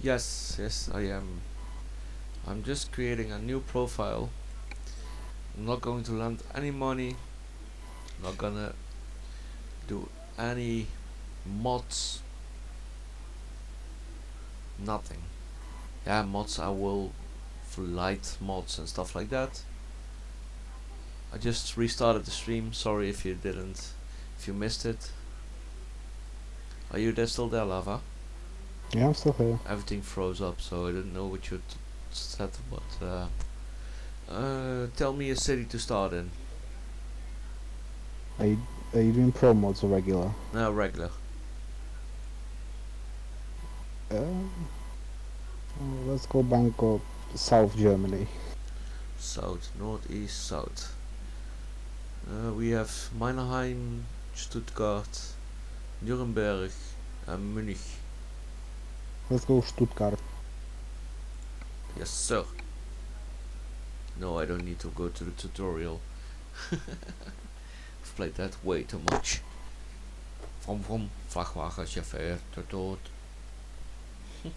Yes, yes, I am. I'm just creating a new profile. I'm not going to lend any money. Not gonna do any mods. Nothing. Yeah, mods I will for light mods and stuff like that. I just restarted the stream. Sorry if you didn't, if you missed it. Are you there still there, Lava? Yeah, I'm still here. Everything froze up, so I didn't know what you said. But uh, uh, tell me a city to start in. Are you, are you doing pro mods or regular? No, regular. Um, let's go Bangkok, South Germany. South, northeast, south. Uh, we have Mannheim, Stuttgart, Nuremberg, and Munich. Let's go Stuttgart. Yes, sir. No, I don't need to go to the tutorial. I've played that way too much. Vom vom vrachtwagenchauffeur tot dood.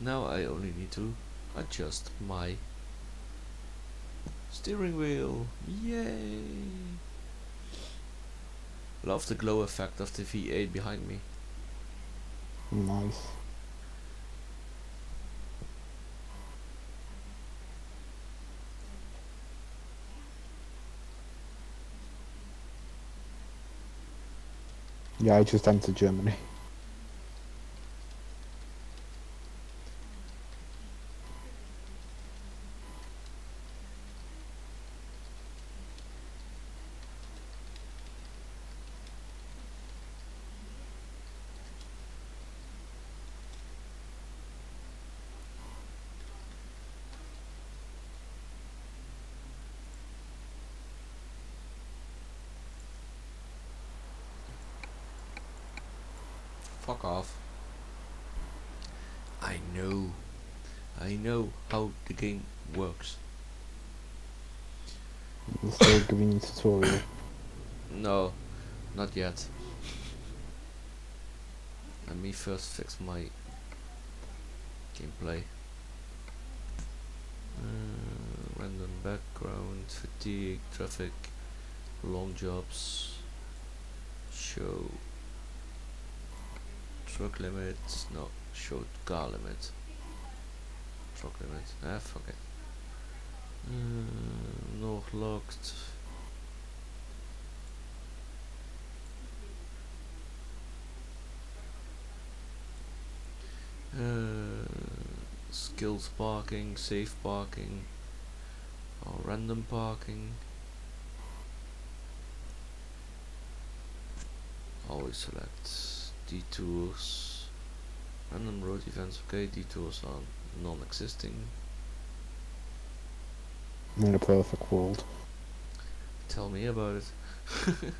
now I only need to adjust my steering wheel. Yay! Love the glow effect of the V8 behind me. Nice. Yeah, I just entered Germany. Fuck off. I know. I know how works. Giving you tutorial. No, not yet. Let me first fix my gameplay. Uh, random background, fatigue, traffic, long jobs, show, truck limit, no, show car limit, truck limit, ah fuck it. Uh, locked, Uh, skilled parking, safe parking, or random parking. Always select detours. Random road events, okay, detours are non-existing. In a perfect world. Tell me about it.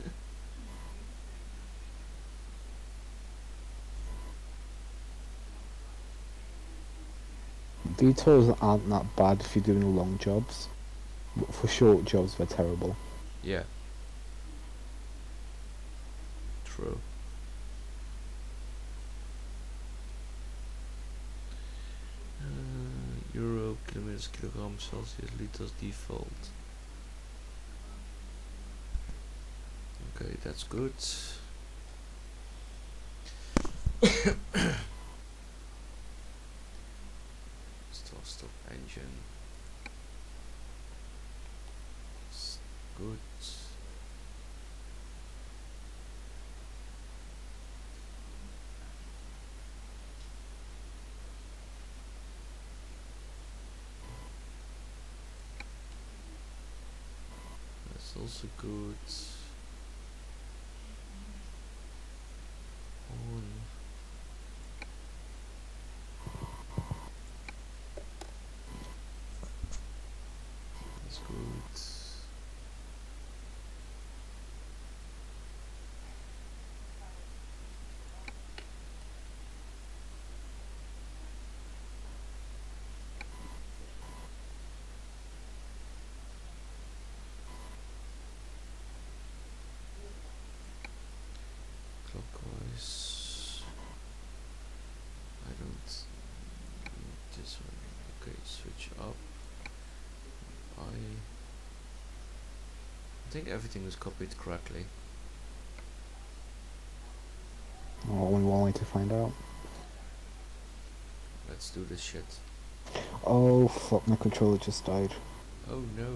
Detours aren't that bad if you're doing long jobs, but for short jobs they're terrible. yeah. True. Kilometers, kilogram, Celsius, liters, default. Okay, that's good. Also good. On. That's good. Clockwise. I think everything was copied correctly. Oh, only one way to find out. Let's do this shit. Oh fuck, my controller just died. Oh no.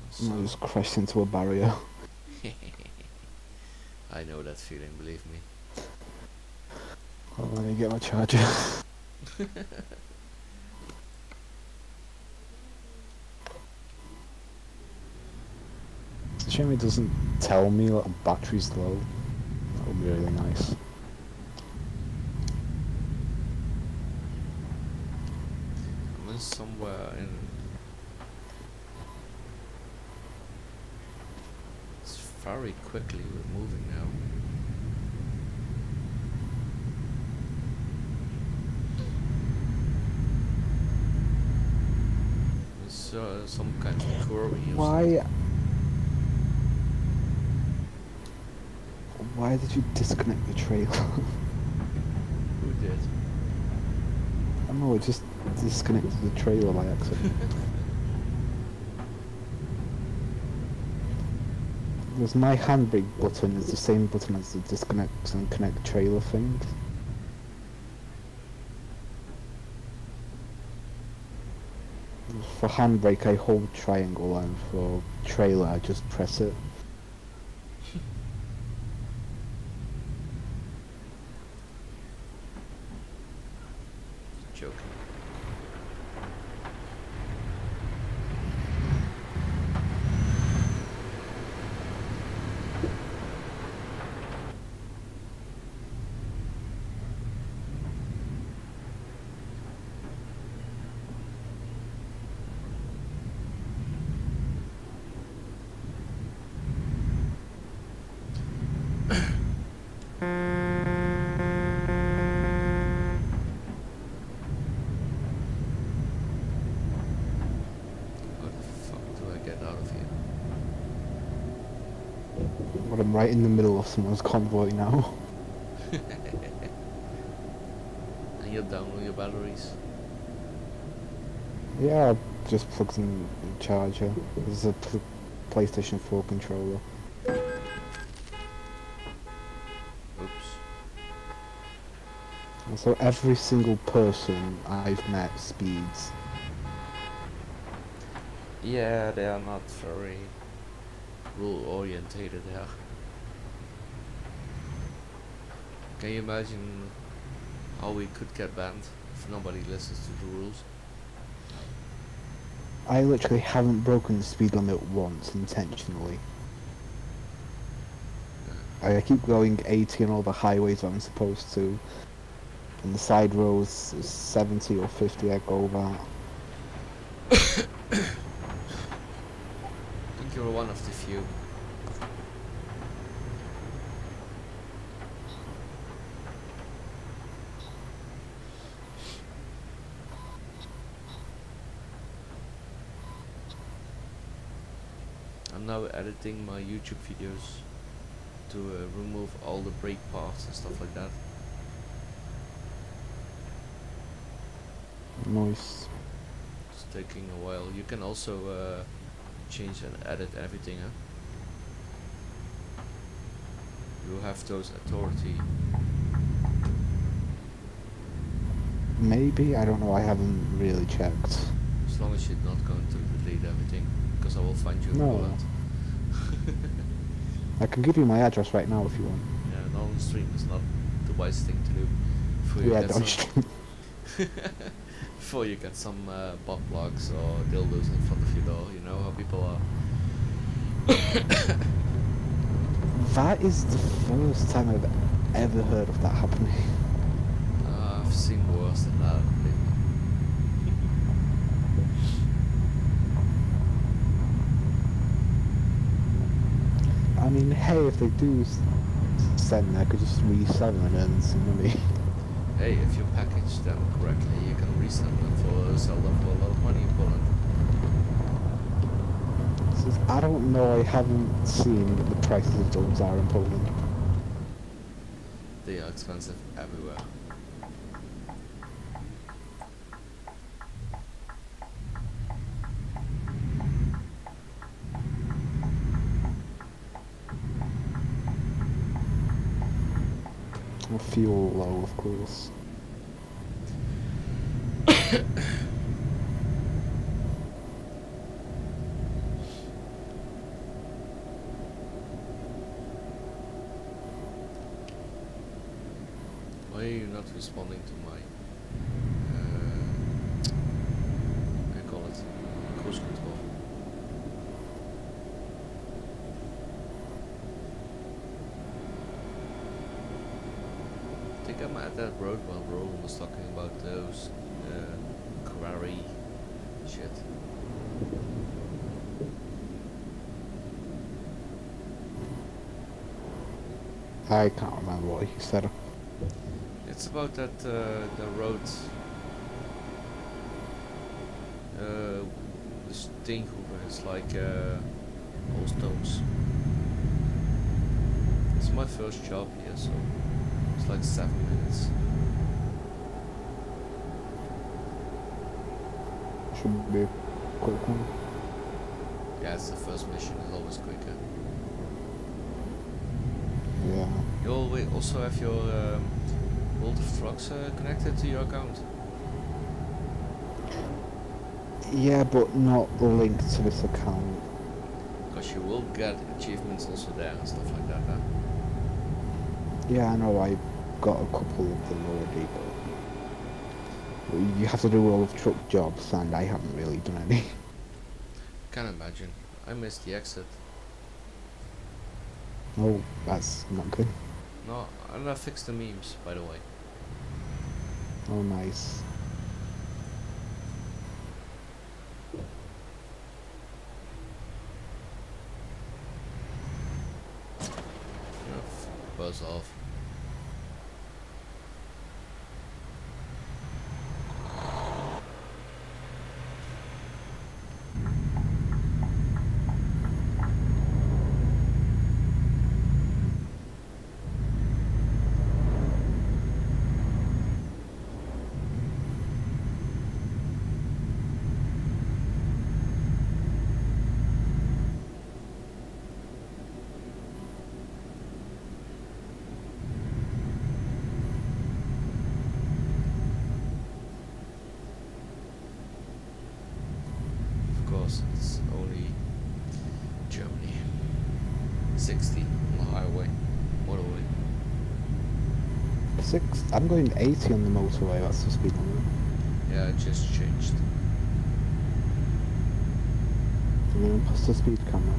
I So, just crashed into a barrier. I know that feeling, believe me. Oh, let me get my charger. It's a shame it doesn't tell me that the battery's low. That would be really nice. I'm in somewhere in. It's very quickly we're moving now. It's uh, some kind of or Why? Why did you disconnect the trailer? Who did? I don't know, it just disconnected the trailer by accident. Because my handbrake button is the same button as the disconnect and connect trailer thing. For handbrake I hold triangle and for trailer I just press it. Right in the middle of someone's convoy now. And you're down on your batteries. Yeah, I just plugged in the charger. There's a pl- PlayStation 4 controller. Oops. So every single person I've met speeds. Yeah, they are not very rule orientated here. Can you imagine how we could get banned if nobody listens to the rules? I literally haven't broken the speed limit once intentionally. I keep going 80 on all the highways I'm supposed to. And the side roads 70 or 50 I go that. I think you're one of the few. I'm now editing my YouTube videos to uh, remove all the break parts and stuff like that. Nice. It's taking a while. You can also uh, change and edit everything, huh? You have those authority. Maybe? I don't know, I haven't really checked. As long as you're not going to delete everything, because I will find you No. I can give you my address right now if you want. Yeah, the stream is not the wise thing to do. Before you Yeah, get don't some, before you get some uh, butt plugs or dildos in front of your door, you know how people are. That is the first time I've ever heard of that happening. Uh, I've seen worse than that. believe me. I mean, hey, if they do send me, I could just resell them and some money. Hey, if you package them correctly, you can resell them for sell them for a lot of money in Poland. I don't know, I haven't seen what the prices of those are in Poland. They are expensive everywhere. Well, fuel low, of course. Why are you not responding to my uh, I call it cruise control? I think I'm at that road while Roland was talking about those uh, quarry shit. I can't remember what he said. It's about that uh, the road. Uh, the Steenhoeven. It's like uh, all stones. It's my first job here, so it's like seven minutes. Should be quick one. Yeah, it's the first mission. It's always quicker. Yeah. You always also have your um, World of Trucks uh, connected to your account. Yeah, but not linked to this account. Because you will get achievements also there and stuff like that. Huh? Yeah, I know I got a couple of them already, but you have to do all of truck jobs, and I haven't really done any. Can't imagine. I missed the exit. Oh, that's not good. No, and I fixed the memes, by the way. Oh, nice. You know, f- buzz off. Of course, it's only Germany. 60 on the highway, motorway. Six. I'm going 80 on the motorway. That's the speed limit. Yeah, it just changed. I'm going past the speed camera.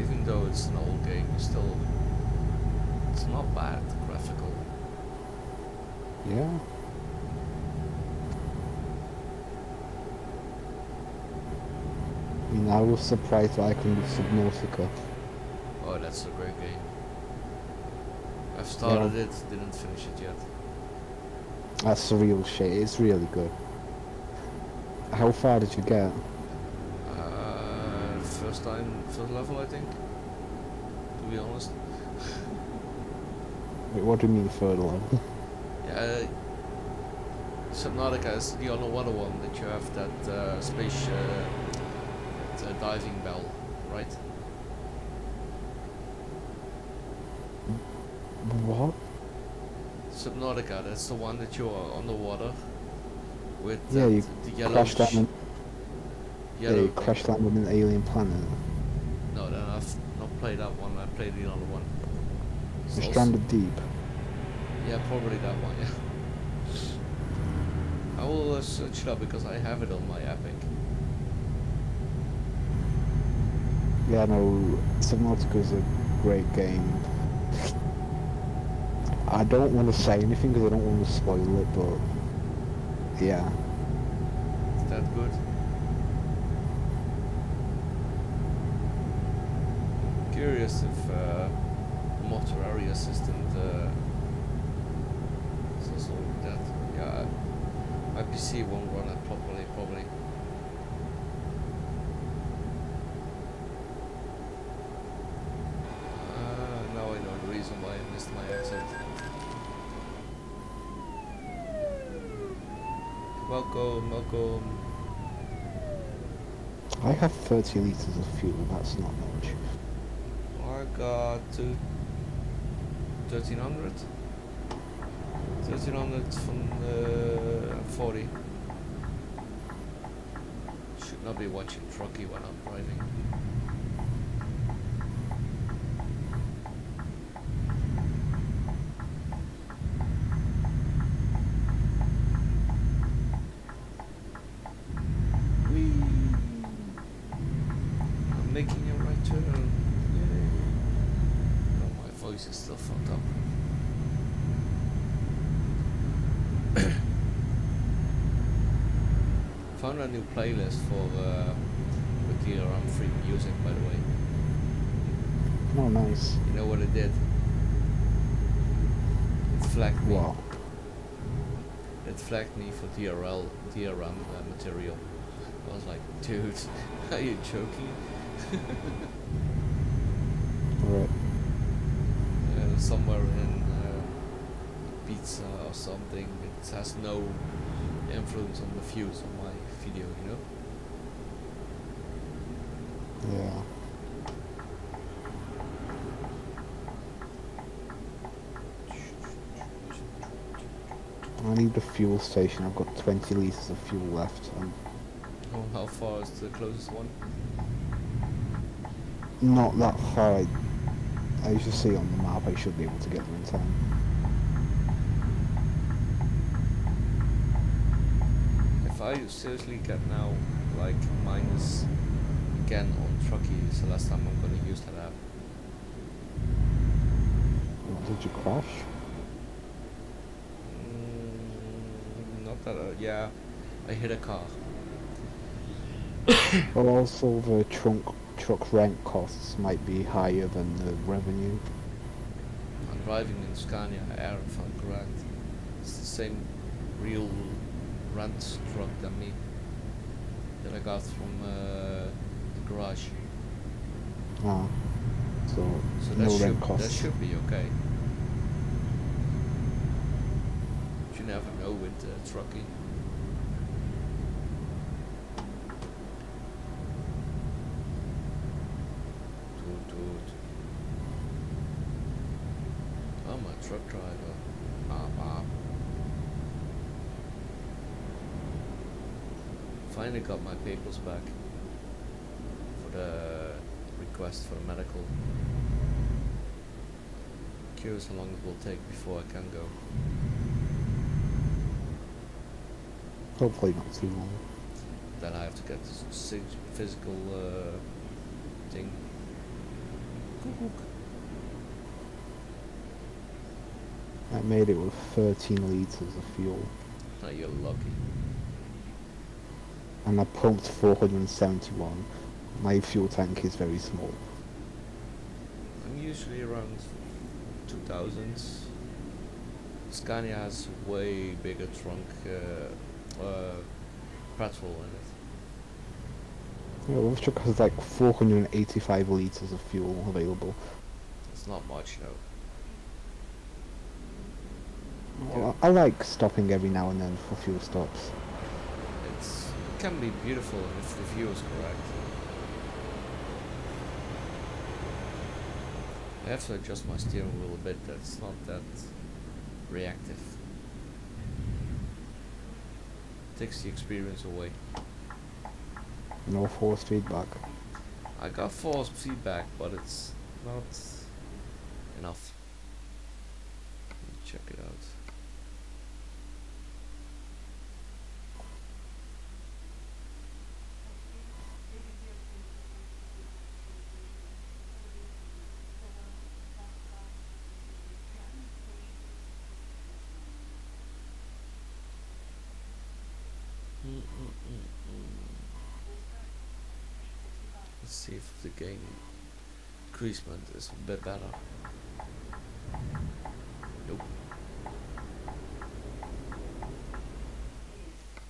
Even though it's an old game, it's still it's not bad graphical. Yeah. I mean, I was surprised that I can do Subnautica. Oh, that's a great game. I've started it, didn't finish it yet. That's the real shit. It's really good. How far did you get? Uh, first time, first level, I think. To be honest. Wait, what do you mean third level? Yeah. Subnautica is the only one that you have that uh, space uh, that, uh, diving bell, right? what? Subnautica, that's the one that you're underwater with Yeah, that- you the yellow Crash sh- land. Yeah, you thing. crash land on an alien planet. No, then I've not played that one. I played the other one. It's stranded deep. Yeah, probably that one. Yeah. I will uh, search it up because I have it on my Epic. Yeah, no, Subnautica is a great game. I don't want to say anything because I don't want to spoil it, but yeah. Is that good? Curious if uh, the mortuary assistant uh, is also that. Yeah, my PC won't I have 30 litres of fuel, that's not much. Oh, I got to 1300. 1300 from the 40. Should not be watching Trucky when I'm driving. Whee! I'm making a right turn. Yay! Oh, my voice is still fucked up. Found a new playlist for uh, with the free music, by the way. Oh, nice. You know what it did? It flagged me. Wow. It flagged me for DRL, DRM uh, material. I was like, dude, are you joking? Alright. uh, somewhere in uh, pizza or something. It has no influence on the views on video, you know. Yeah. I need the fuel station. I've got 20 litres of fuel left. I'm Oh, how far is the closest one? not that far. I, I used see on the map I should be able to get there in time. If I seriously get now like minus again on Trucky, it's the last time I'm gonna use that app. Did you crash? Mm, not that. Uh, yeah, I hit a car. Well, also the trunk truck rent costs might be higher than the revenue. I'm driving in Scania R, if I'm. It's the same real rent truck than me that I got from uh, the garage. Ah. So, So no that should rent that should be okay. You never know with uh, trucking. Toot toot. I'm a truck driver. Ah ah. Finally papers back for the request for medical. Curious how long it will take before I can go. Hopefully not too long. Then I have to get this physical uh, thing. I made it with 13 litres of fuel. Oh, you're lucky. And I pumped 471. My fuel tank is very small. I'm usually around 2000s. Scania has way bigger trunk uh, uh, petrol in it. Yeah, well, this truck has like 485 litres of fuel available. It's not much, no. Well, I I like stopping every now and then for fuel stops. Can be beautiful if the view is correct. I have to adjust my steering wheel a bit, that's not that reactive. Takes the experience away. No forced feedback. I got force feedback, but it's not enough. Let me check it out. Mm, mm, mm, mm. Let's see if the game increasement is a bit better. Nope.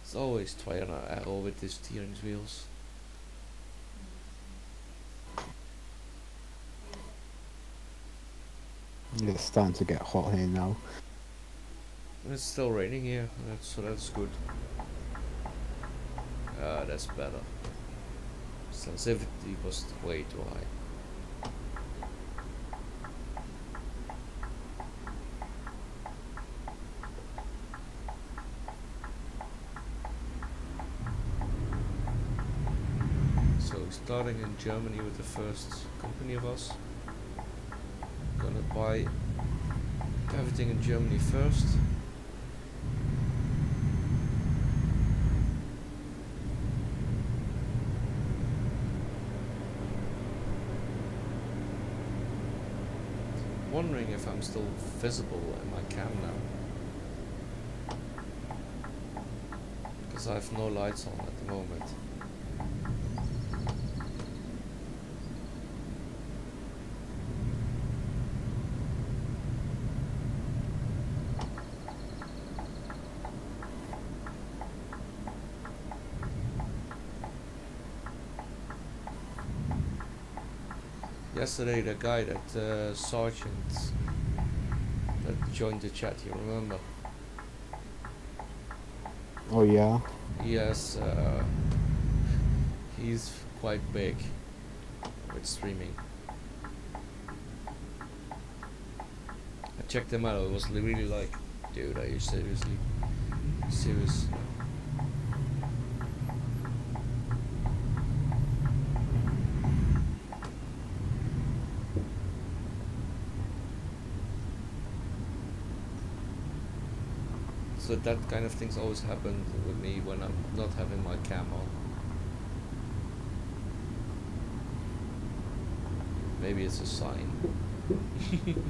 It's always trial and error with the steering wheels. It's starting to get hot here now. It's still raining here, that's, so that's good. Ah, that's better. Sensitivity was way too high. So starting in Germany with the first company of us. Gonna buy everything in Germany first. Wondering if I'm still visible in my cam now. Because I have no lights on at the moment. Yesterday, the guy that uh, sergeant that joined the chat, you remember? Oh yeah. Yes, uh, he's quite big with streaming. I checked him out. It was really like, dude, are you seriously serious? So that kind of things always happen with me when I'm not having my cam on. Maybe it's a sign.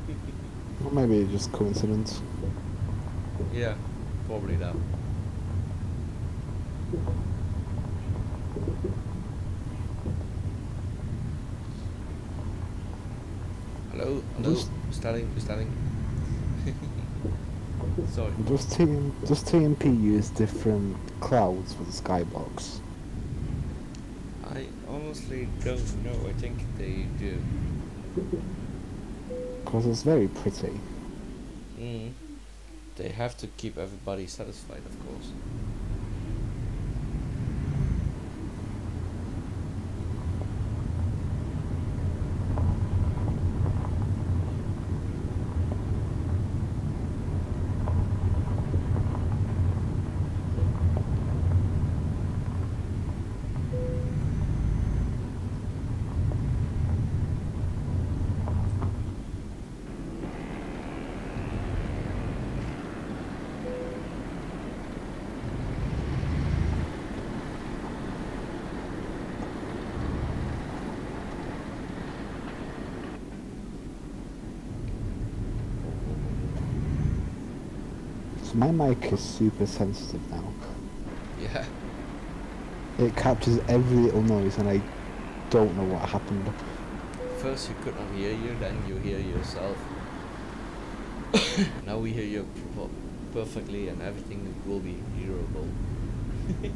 Or maybe it's just coincidence. Yeah, probably that. Hello, hello, Just- starting, starting. Sorry. Does TM, does TMP use different clouds for the skybox? I honestly don't know. I think they do. Because it's very pretty. Mm. They have to keep everybody satisfied, of course. So my mic is super sensitive now. Yeah. It captures every little noise and I don't know what happened. First you could not hear you, then you hear yourself. now we hear you perfectly, and everything will be hearable.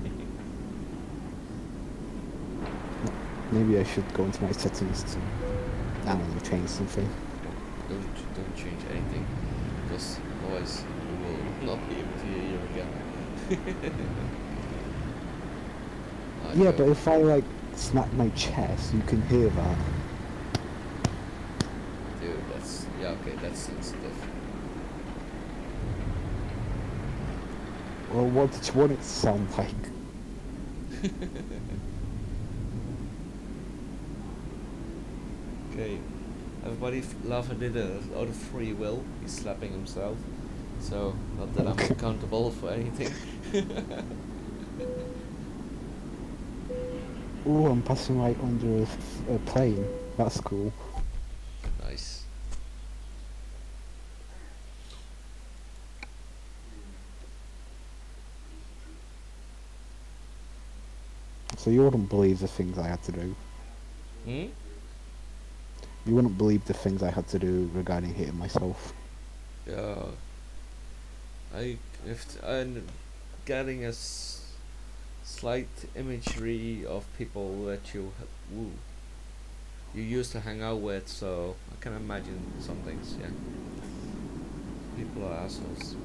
Maybe I should go into my settings to, I don't know, change something. Don't don't change anything, because otherwise will not be able to hear you again. Yeah, but if I like smack my chest, you can hear that. dude, that's yeah okay, that's sensitive. Well, what did you want it to sound like? Okay, everybody Lava did it out of free will. He's slapping himself, so not that I'm accountable for anything. Oh, I'm passing right under a, a plane. That's cool. nice. So you wouldn't believe the things I had to do. Hmm? You wouldn't believe the things I had to do regarding hitting myself. Yeah. I if I'm getting a s- slight imagery of people that you woo, you used to hang out with, so I can imagine some things, yeah. People are assholes.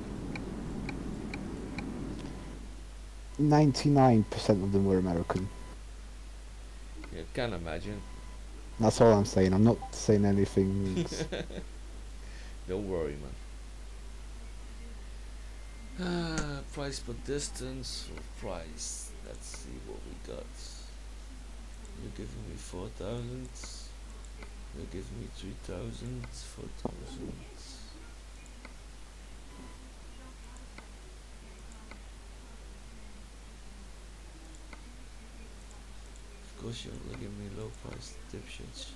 99% of them were American. You can imagine. That's all I'm saying. I'm not saying anything. Don't worry, man. Ah, price per distance or price. Let's see what we got. You're giving me 4,000. You're giving me 3,000. 4,000. Of course you're give me low price dipshits.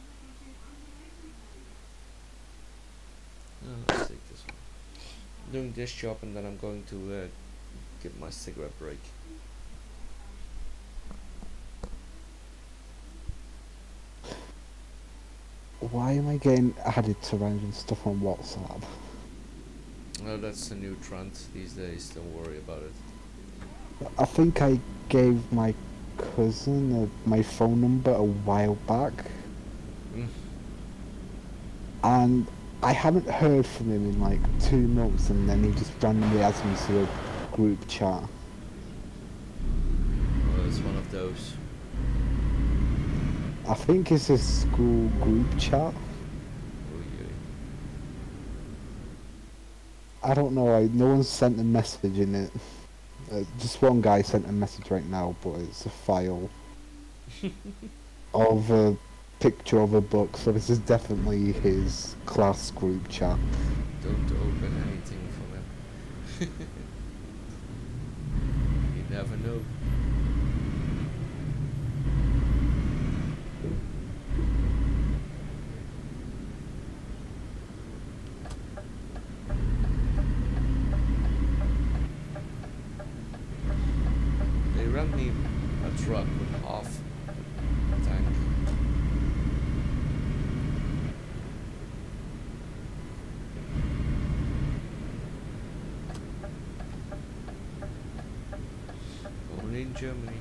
No, let's take this one. Doing this job and then I'm going to uh, give my cigarette break. Why am I getting added to random stuff on WhatsApp? Oh, that's a new trend these days. Don't worry about it. I think I gave my cousin uh, my phone number a while back, Mm. and I haven't heard from him in like two months, and then he just randomly adds me to a group chat. Well, it's one of those. I think it's a school group chat. Oh. I don't know. I, no one sent a message in it. Uh, just one guy sent a message right now, but it's a file of a picture of a book. So this is definitely his class group chat. Don't open anything for him. you never know. They ran me a truck with half a tank. Only in Germany.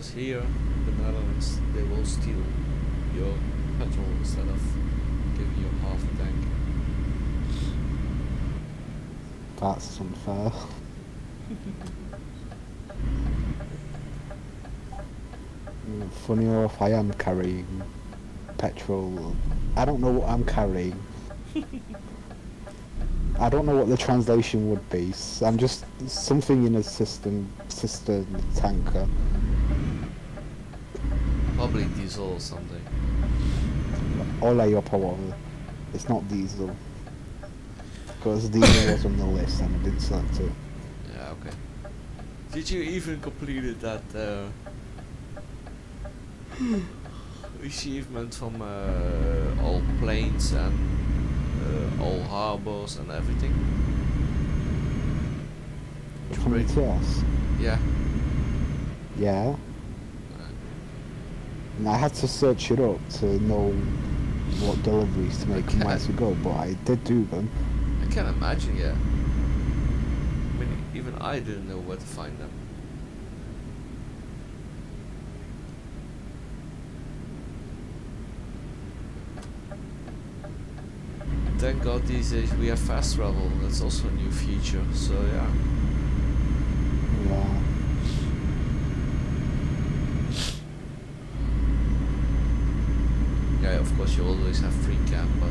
Because here in the Netherlands they will steal your petrol instead of giving you half a tank. That's unfair. Funny enough, I am carrying petrol. I don't know what I'm carrying. I don't know what the translation would be. I'm just something in a system, cistern tanker. Probably diesel or something. Ole up or whatever. It's not diesel. Because diesel was on the list and I didn't select it. Yeah, okay. Did you even completed that uh, achievement from uh, all planes and uh, all harbors and everything? From Great. ETS? Yeah. Yeah. And I had to search it up to know what deliveries to make and where to go, but I did do them. I can't imagine, yeah. I mean, even I didn't know where to find them. Thank God these days we have fast travel. That's also a new feature. So. Yeah. Yeah, of course you always have free camp, but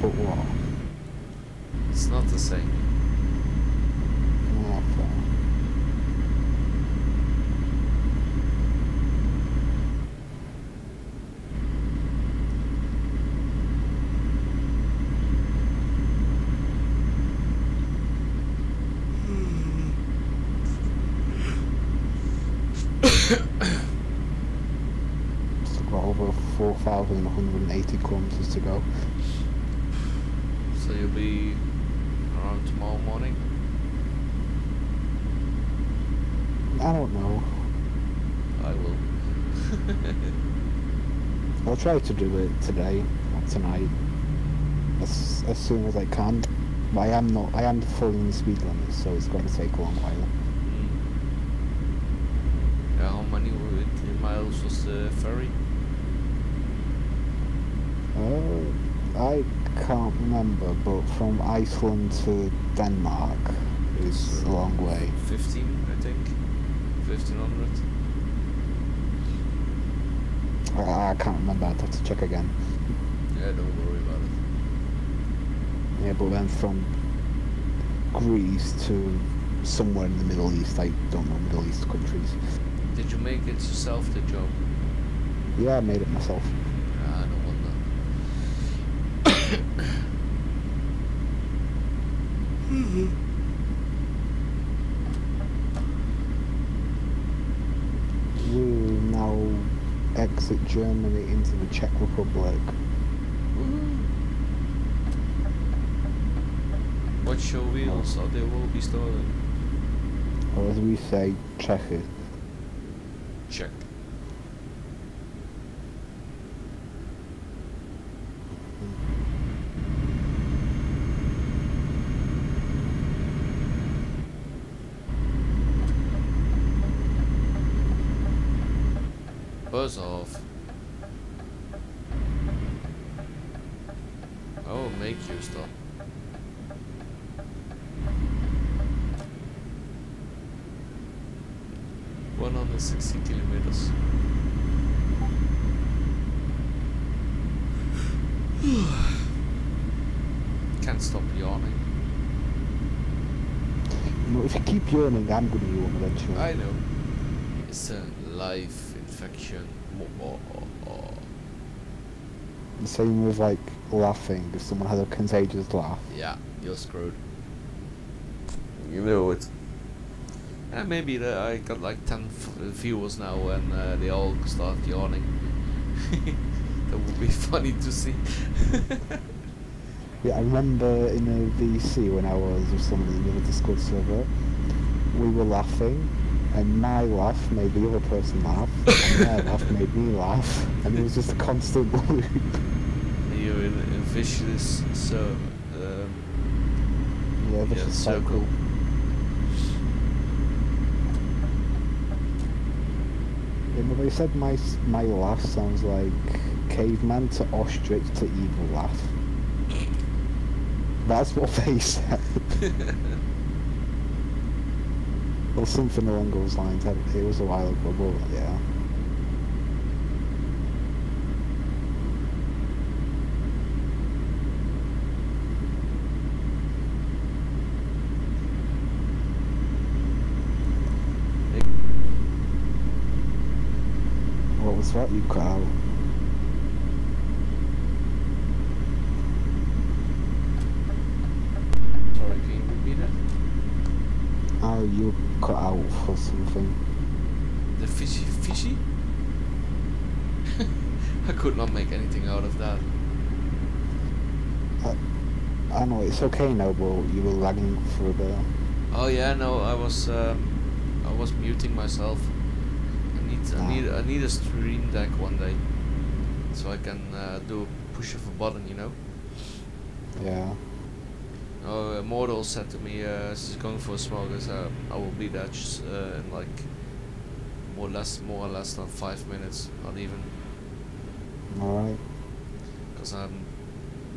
But what? it's not the same. Yeah, fair. Still got over 4,180 kilometers to go. So you'll be around tomorrow morning. I don't know. I will. I'll try to do it today tonight, as as soon as I can. But I am not. I am following the speed limit, so it's going to take a long while. Mm. Yeah, how many miles was the ferry? Uh, I can't remember, but from Iceland to Denmark is a long way. 15, I think. 1500. I, I can't remember. I'd have to check again. Yeah, don't worry about it. Yeah, but then from Greece to somewhere in the Middle East, I don't know Middle East countries. Did you make it yourself, the job? Yeah, I made it myself. Ah, no wonder. We now exit Germany into the Czech Republic. Watch your wheels or they will be stolen. Or as we say, Czechy. Check. Buzz off. I will make you stop. One hundred sixty kilometers. Can't stop yawning. You know, if you keep yawning, I'm going to yawn eventually. I know. It's a life infection. Mo- oh, oh, oh. The same with like laughing. If someone has a contagious laugh, Yeah, you're screwed. You know it. And maybe the, I got like 10 f- viewers now and uh, they all start yawning. that would be funny to see. yeah, I remember in a VC when I was with someone in the other Discord server, we were laughing, and my laugh made the other person laugh, and their laugh made me laugh, and it was just a constant loop. Vicious so, um, Yeah, this yeah, is circle. cycle. Yeah, but they said my my laugh sounds like caveman to ostrich to evil laugh. That's what they said. or something along those lines. It was a while ago, but yeah. What was that you cut out? Sorry, can you repeat it? Oh, you cut out for something. The fishy fishy? I could not make anything out of that. I know it's okay now, but you were lagging for a bit. Oh yeah, no, I was um, I was muting myself. I need I need a stream deck one day, so I can uh, do a push of a button, you know. Yeah. Oh, uh, Mordor said to me, uh, she's going for a smoke. I I will be there just, uh, in like more or less more or less than five minutes, not even, Alright. because I'm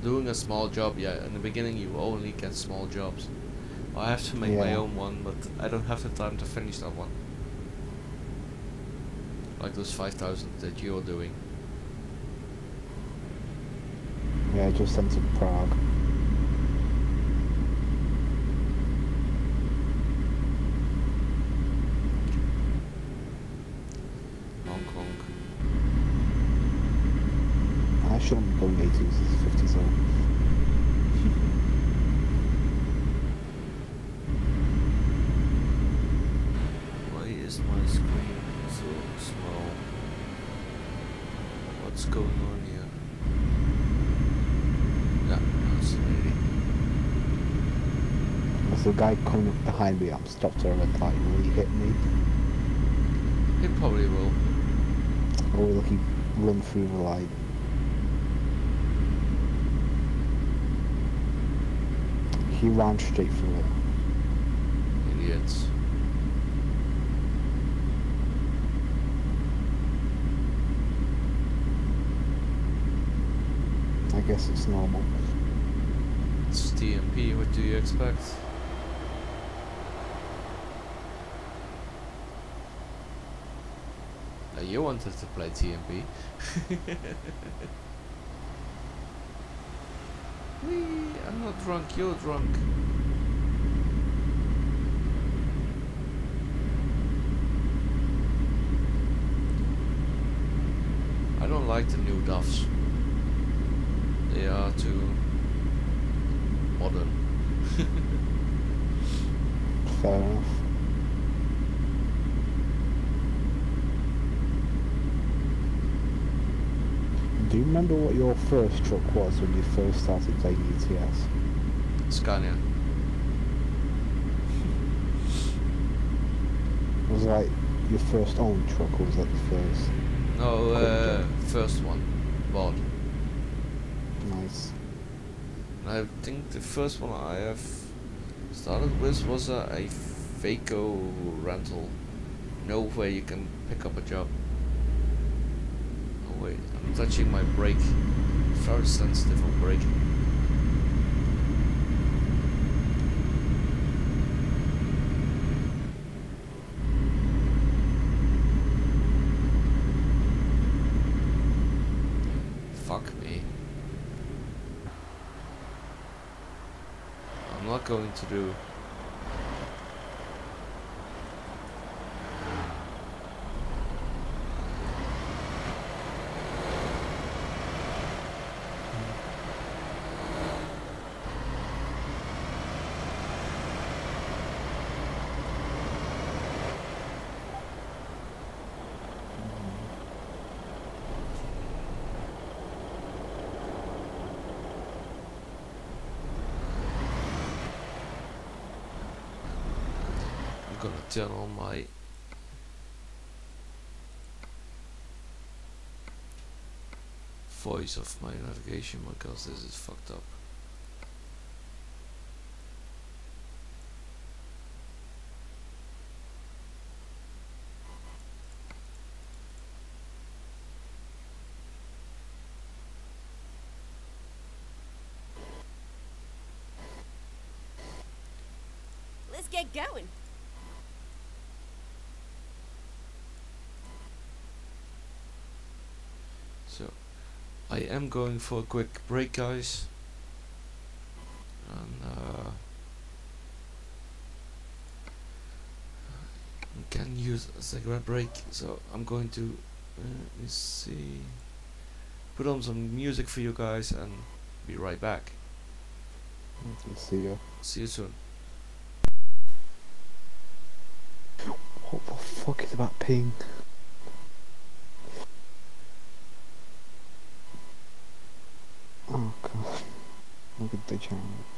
doing a small job. Yeah, in the beginning you only get small jobs. I have to make my own one, but I don't have the time to finish that one. Like those five thousand that you're doing. Yeah, just sent to Prague. Hong Kong. I shouldn't be going 80s, it's 50 zone. Why is my screen so small? What's going on here? Yeah, that's lady. There's a guy coming up behind me, I'm stopped at a red light and he hit me. He probably will. Or will he run through the light? He ran straight through it. Idiots. I guess it's normal. It's TMP, what do you expect? Uh, you wanted to play TMP. Whee, I'm not drunk, you're drunk. I don't like the new DAFs. They are too modern. Fair enough. Do you remember what your first truck was when you first started playing ETS? Scania. Was like your first own truck or was that the first? No, uh, first one. Bought. Nice. I think the first one I have started with was a, a Vaco rental. No where you can pick up a job. Touching my brake. Very sensitive on braking. Fuck me. I'm not going to do On my voice of my navigation because this is fucked up. Let's get going. So I am going for a quick break guys. And uh can use a cigarette break so I'm going to uh, let me see put on some music for you guys and be right back. See you. See you soon. What the fuck is that ping? Oh god. Look at the channel.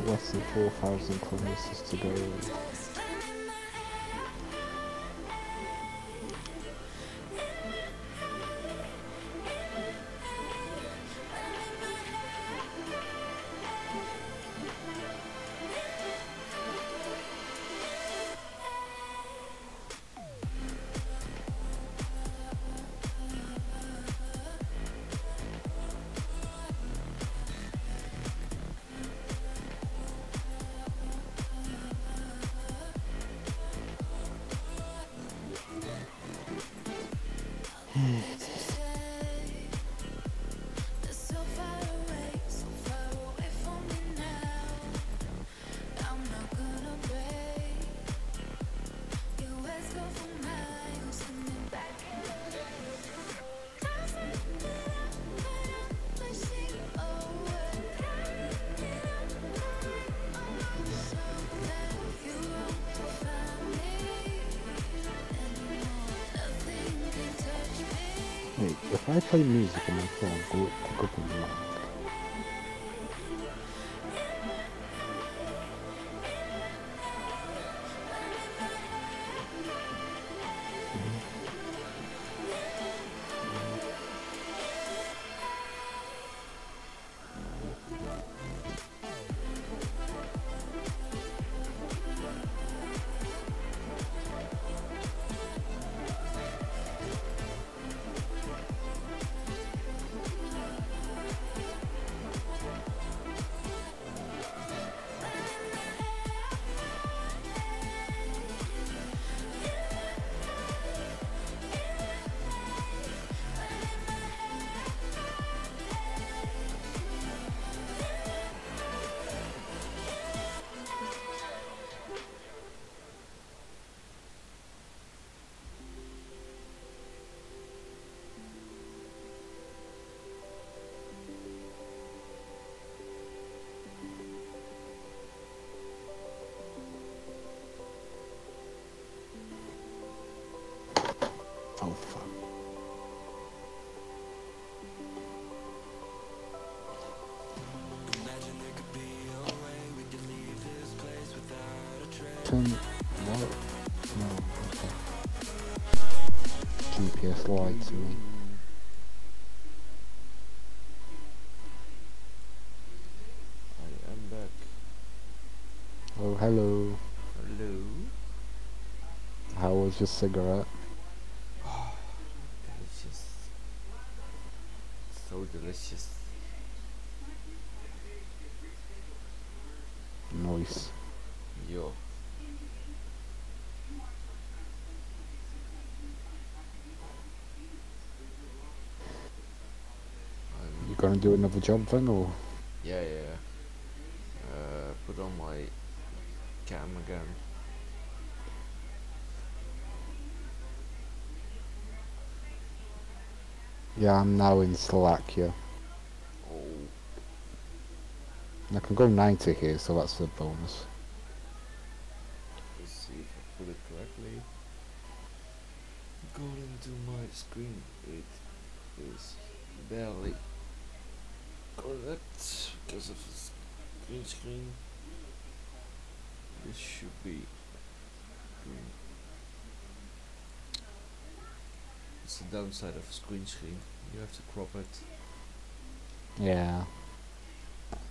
Got less than 4,000 kilometers to go. Turn what? No, okay. GPS lied to me. I am back. Oh hello. Hello. How was your cigarette? Delicious. So delicious. Nice. Yo. I'm You gonna do another job then or? Yeah, yeah. Uh, put on my cam again. Yeah, I'm now in Slovakia. Oh, I can go 90 here, so that's a bonus. let's see if I put it correctly. According to my screen, it is barely correct because of the green screen. This should be green. It's the downside of a screen screen. You have to crop it. Yeah. 90,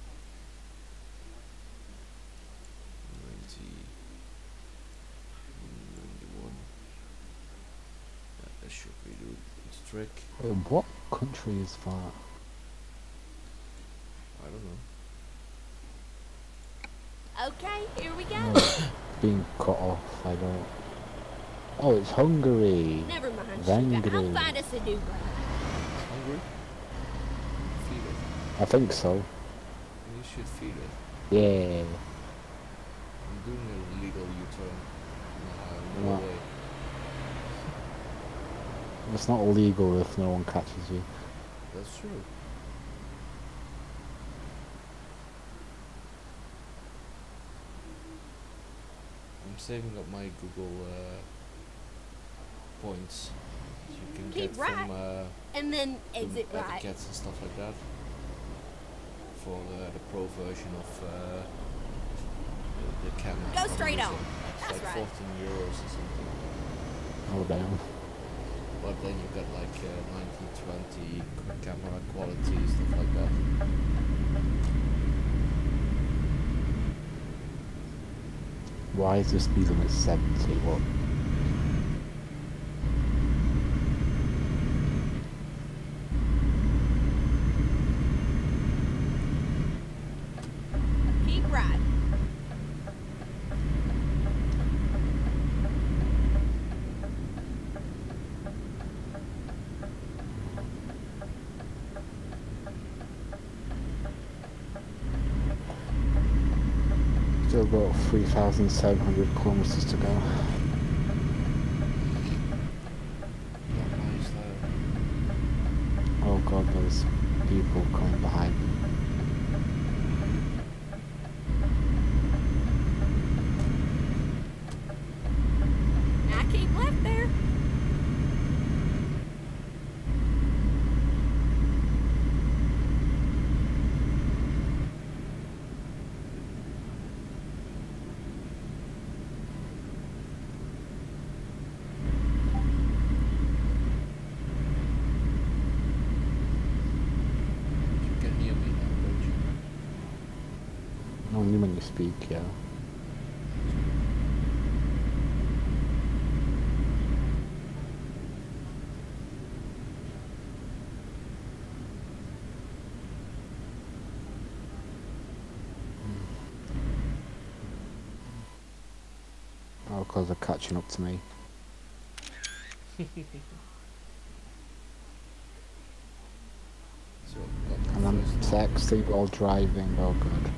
91. Yeah, that should be the the trick. Uh, what country is that? I don't know. Okay, here we go. Being cut off, I don't... Oh, it's Hungary! Never mind, sugar. I'll Hungary. find us a new one. Hungry? Feed it. I think so. You should feed it. Yeah. I'm doing a legal U-turn. Nah, no What? way. It's not illegal if no one catches you. That's true. I'm saving up my Google uh, points. You can Keep get right. from, uh, And then from exit right. etiquettes and stuff like that. for uh, the pro version of uh, the, the Canon. Go straight using. on. It's That's like right. 14 euros or something. Oh damn. But then you got like uh, 1920 camera quality, stuff like that. Why is the speed limit 70? What? Keep right. Still got 3,700 kilometers to go. Yeah, nice there. Oh god, there's people coming behind me. Now keep left there. You can hear me now, don't you? Only when you speak, yeah. Oh, because they're catching up to me. So got the And I'm texting while driving, oh god.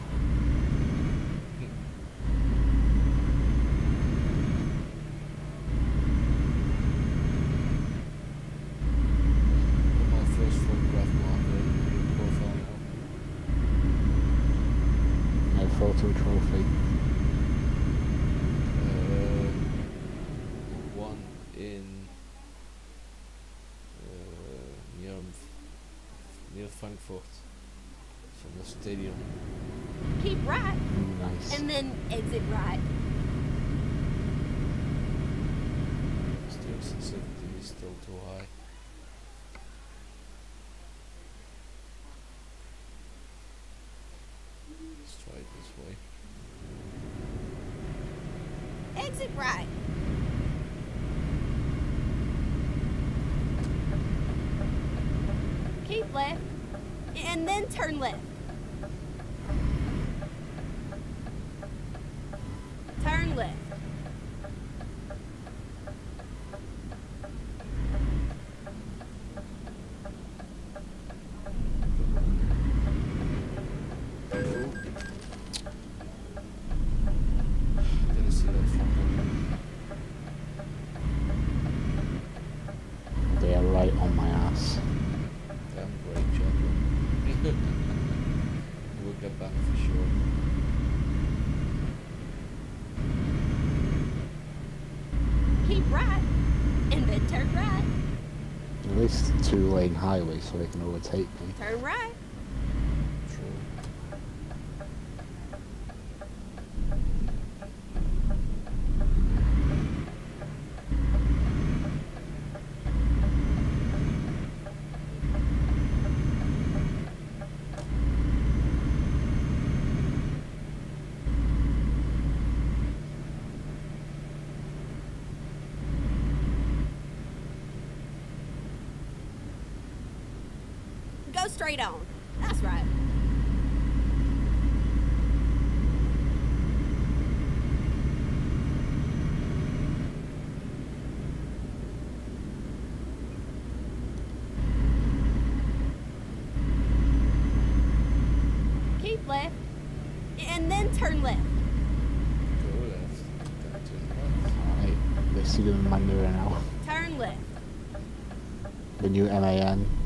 Got my first photograph marker in the profile now. No photo trophy. Uh, one in uh, near near Frankfurt from the stadium. Keep right. Mm, Nice. And then exit right. Steering sensitivity is still too high. Let's try it this way. Exit right. Keep left. And then turn left. Turn left. Didn't see that from They are right on my ass. Damn great job. we'll get back for sure. Keep right. And then turn right. At least it's a two lane highway so they can overtake me. Turn right. True. Go straight on. That's right. Keep left. And then turn left. Go left. Then turn right. Alright, they see them in my mirror now. Turn left. The new MAN.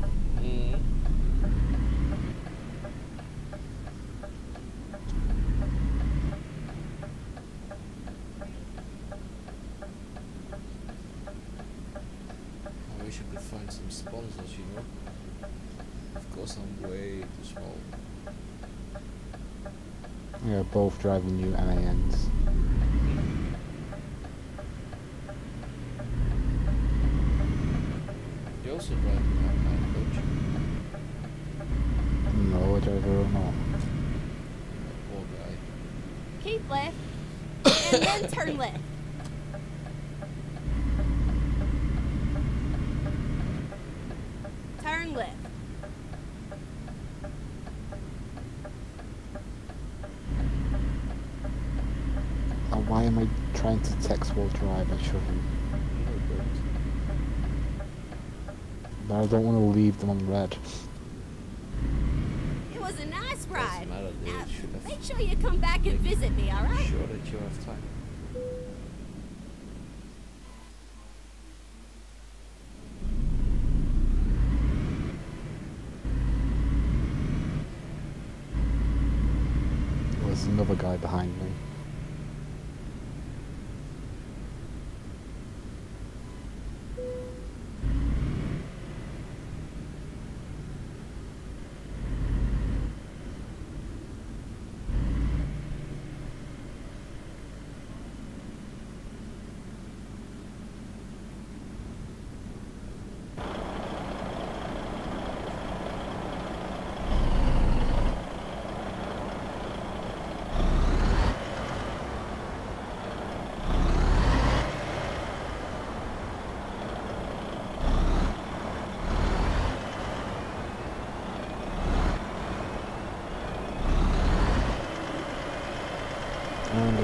Driving new MANs. You also drive an Alpine, don't you? No, I drive her or not. Poor guy. Keep left, and then turn left. To text drive? I shouldn't. But I don't want to leave them on red. It was a nice ride. Matter, Now, make sure you come back and visit me, all right? sure that you have time. There's another guy behind me.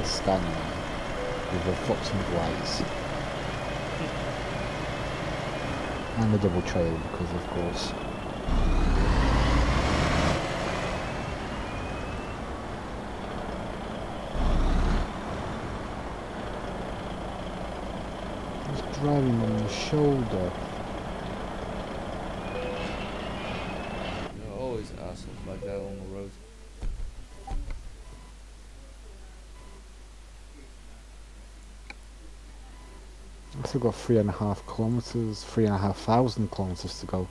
Standing with a flashing lights. And a double trail because of course. He's driving on the shoulder. Are always assholes like that on the road. Still got three and a half kilometers, three and a half thousand kilometers to go.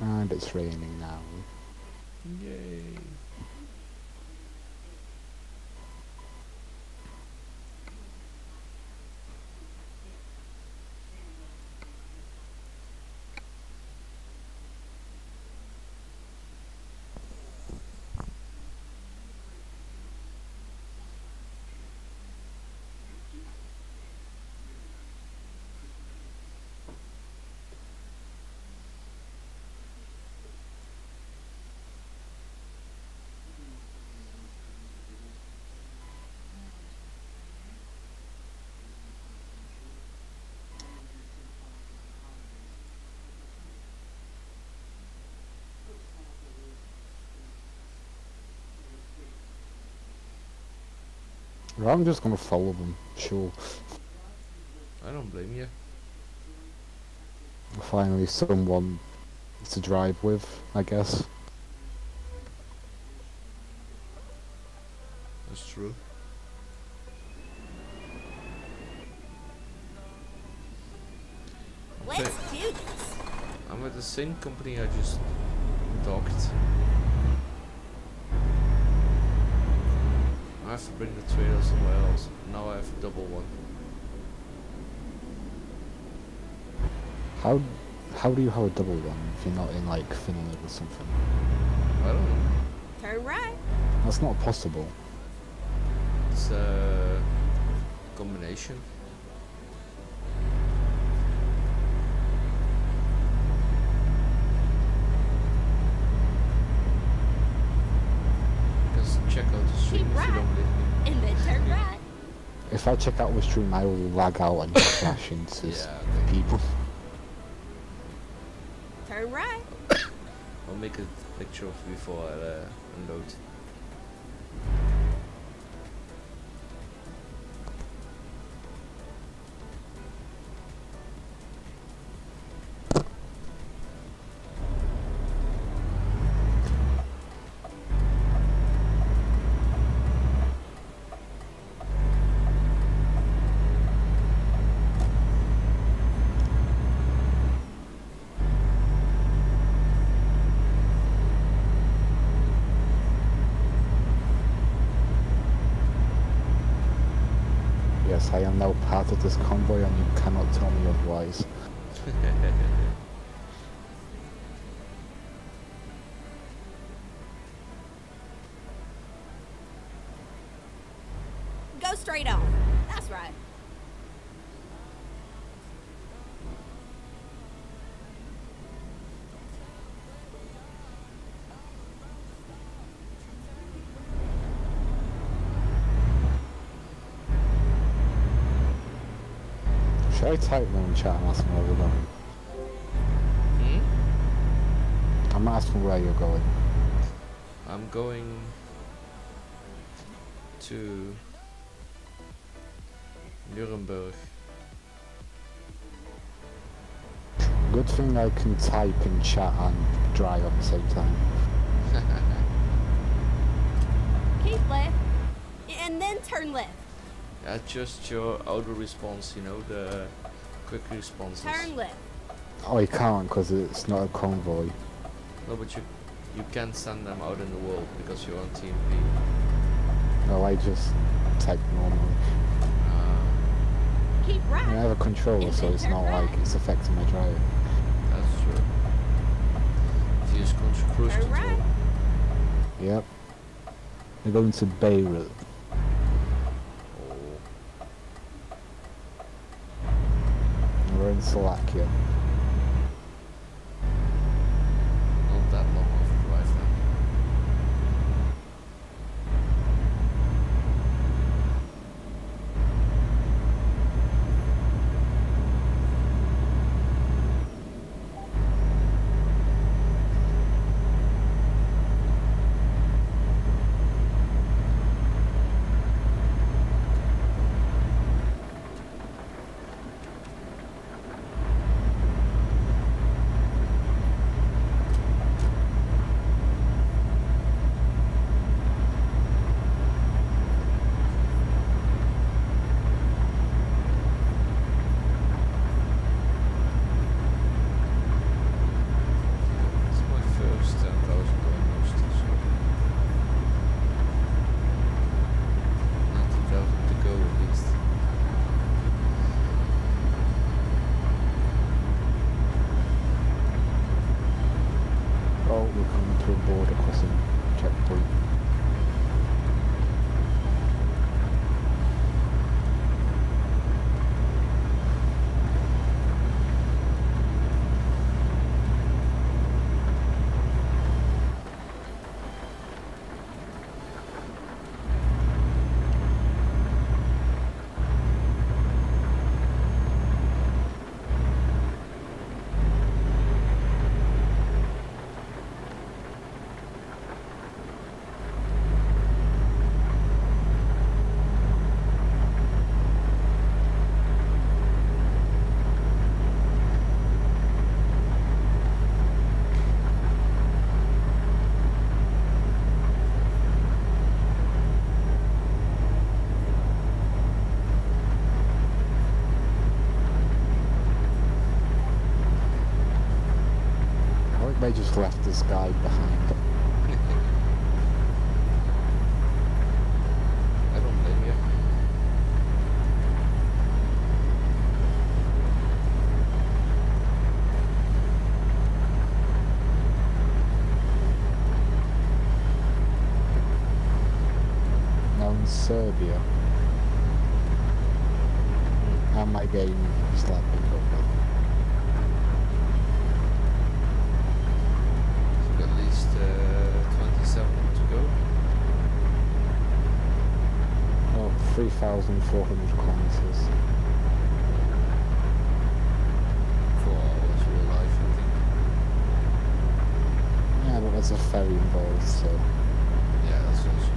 And it's raining now. Yay. Well, I'm just gonna follow them, sure. I don't blame you. Finally someone to drive with, I guess. That's true. Let's do this. I'm at the same company I just docked. Have to bring the trailer somewhere else. Now I have a double one. How how do you have a double one if you're not in like Finland or something? I don't know. Turn right. That's not possible. It's a combination. Because check out the stream if you right. don't believe me. And then turn right. If I check out the stream, I will lag out and crash into Yeah, okay. people. Turn right. I'll make a picture of before I uh, unload. Of this convoy and you cannot tell me otherwise. I type them in chat and ask them where we're going? Hmm? I'm asking where you're going. I'm going to Nuremberg. Good thing I can type in chat and drive at the same time. Keep left. And then turn left. Adjust your auto response, you know, the quick responses. Turn left. Oh, you can't because it's not a convoy. No, but you you can send them out in the world because you're on TMP. No, I just type normally. Uh, Keep right. I have a controller, so it's not like it's affecting my driving. that's true. If you use con- cruise control. right. Yep. We're going to Beirut. Oh, We're in Slovakia. not that long of a drive then. It's my first 10,000 almost, so 90,000 to go at least. We're coming to a border crossing checkpoint. I think they just left guy behind. I don't blame you. Now in Serbia. How my game slapping over. So at least uh, 27 to go. Oh, 3,400 kilometers. Four hours real life, I think. Yeah, but there's a ferry involved, so. Yeah, that's also.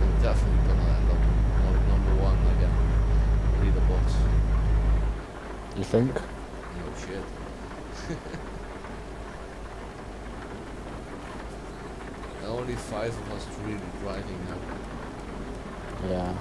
We're definitely gonna end up number one again. Leaderboards. You think? No shit. Only five of us really driving now. Yeah.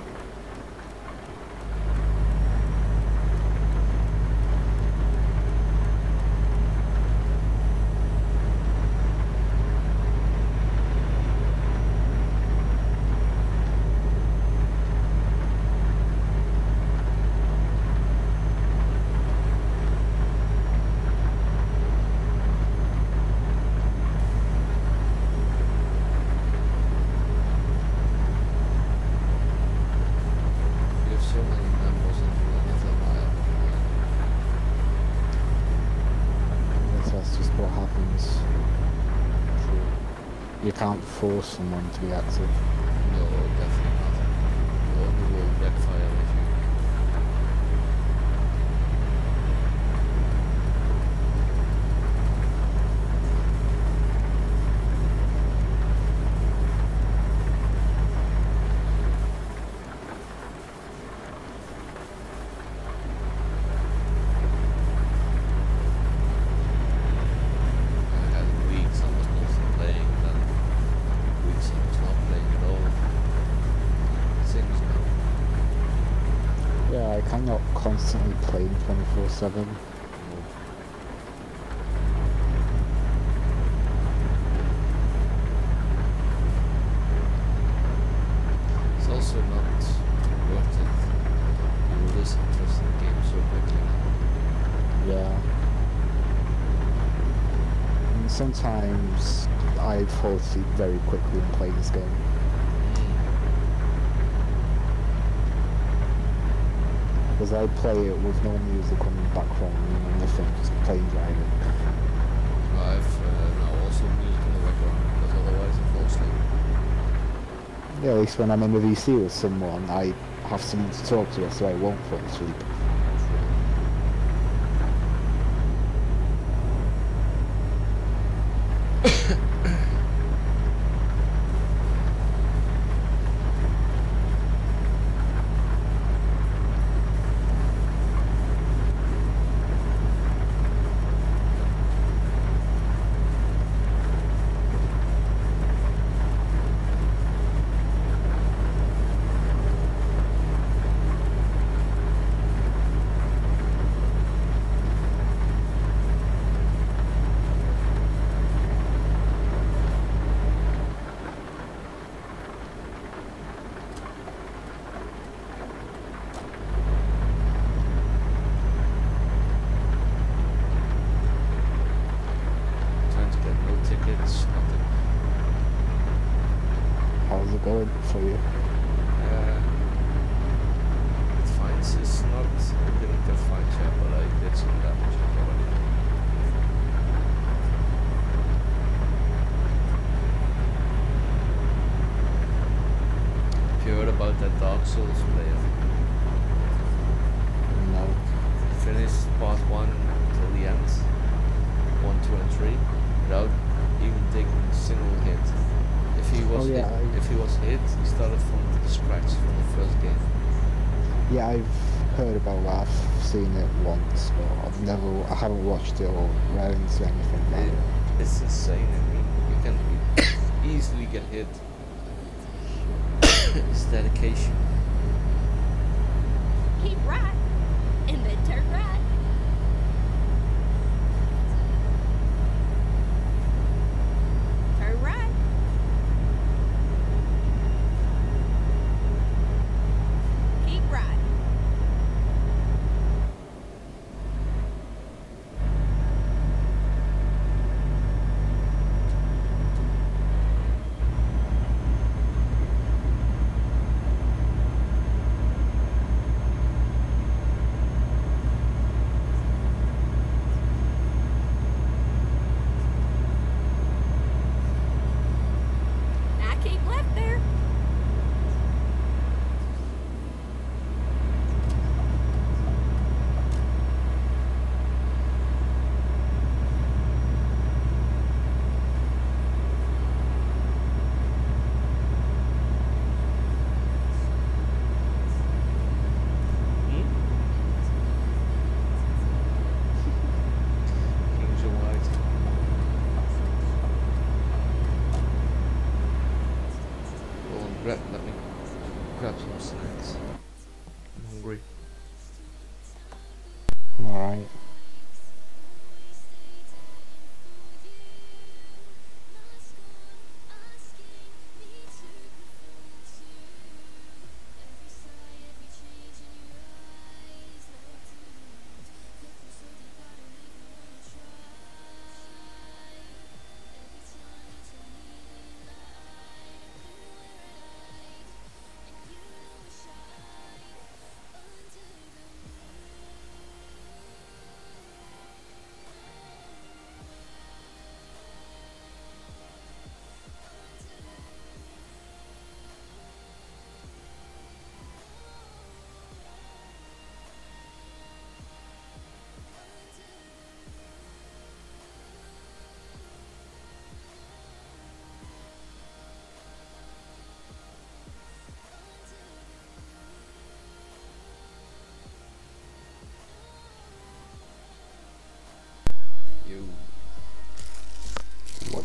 force someone to be active. 24 7. It's also not worth it. You this interesting game so quickly. Yeah. And sometimes I fall asleep very quickly and play this game. because I play it with no music on the background, nothing, just plain driving. Uh, now also music on the background, because otherwise asleep. Yeah, at least when I'm in the VC with someone, I have someone to talk to, so I won't fall asleep.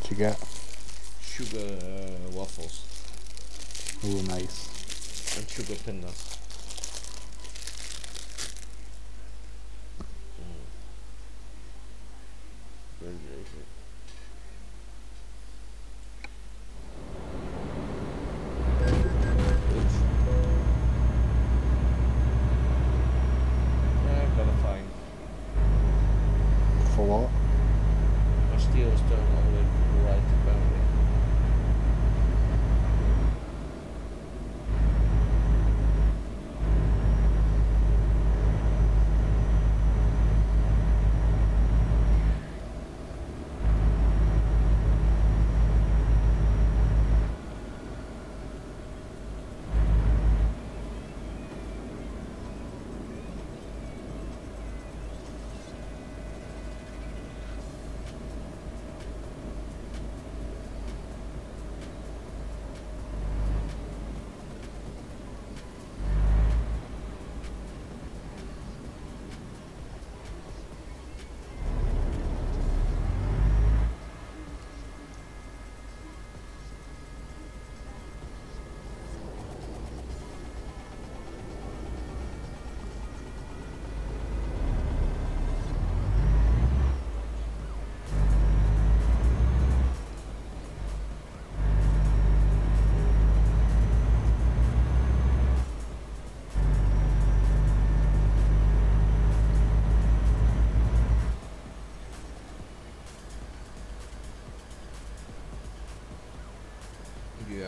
What'd you get? Sugar uh, waffles Ooh, nice. and sugar pindas.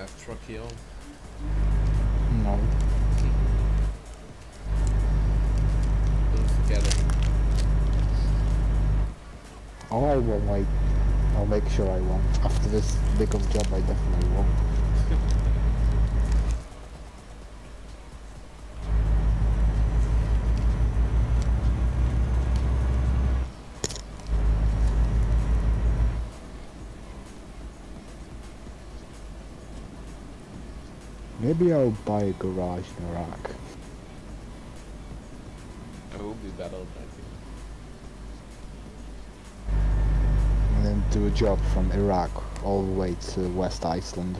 Have on. No. Don't forget it. Oh, I won't, like, I'll make sure I won't. After this big of job, I definitely won't. Maybe I'll buy a garage in Iraq. I will be better, I think. And then do a job from Iraq all the way to West Iceland.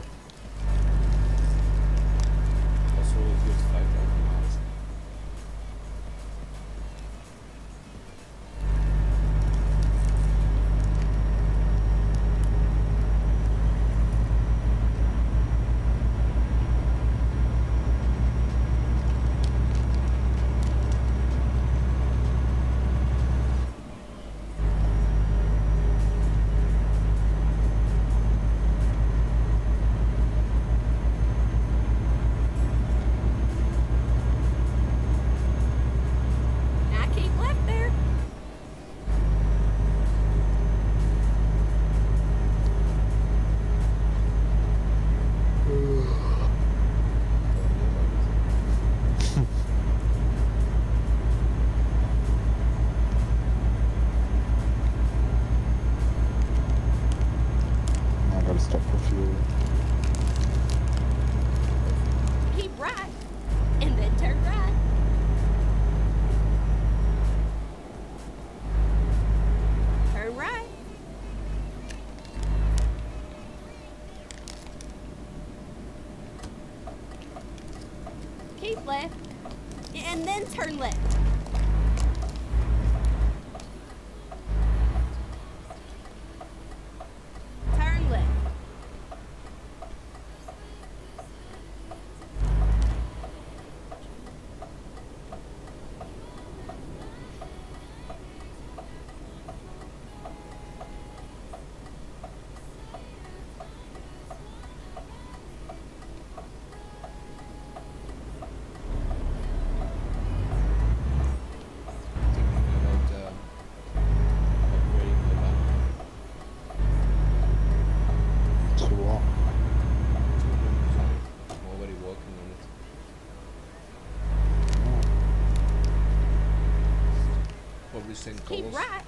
Keep right.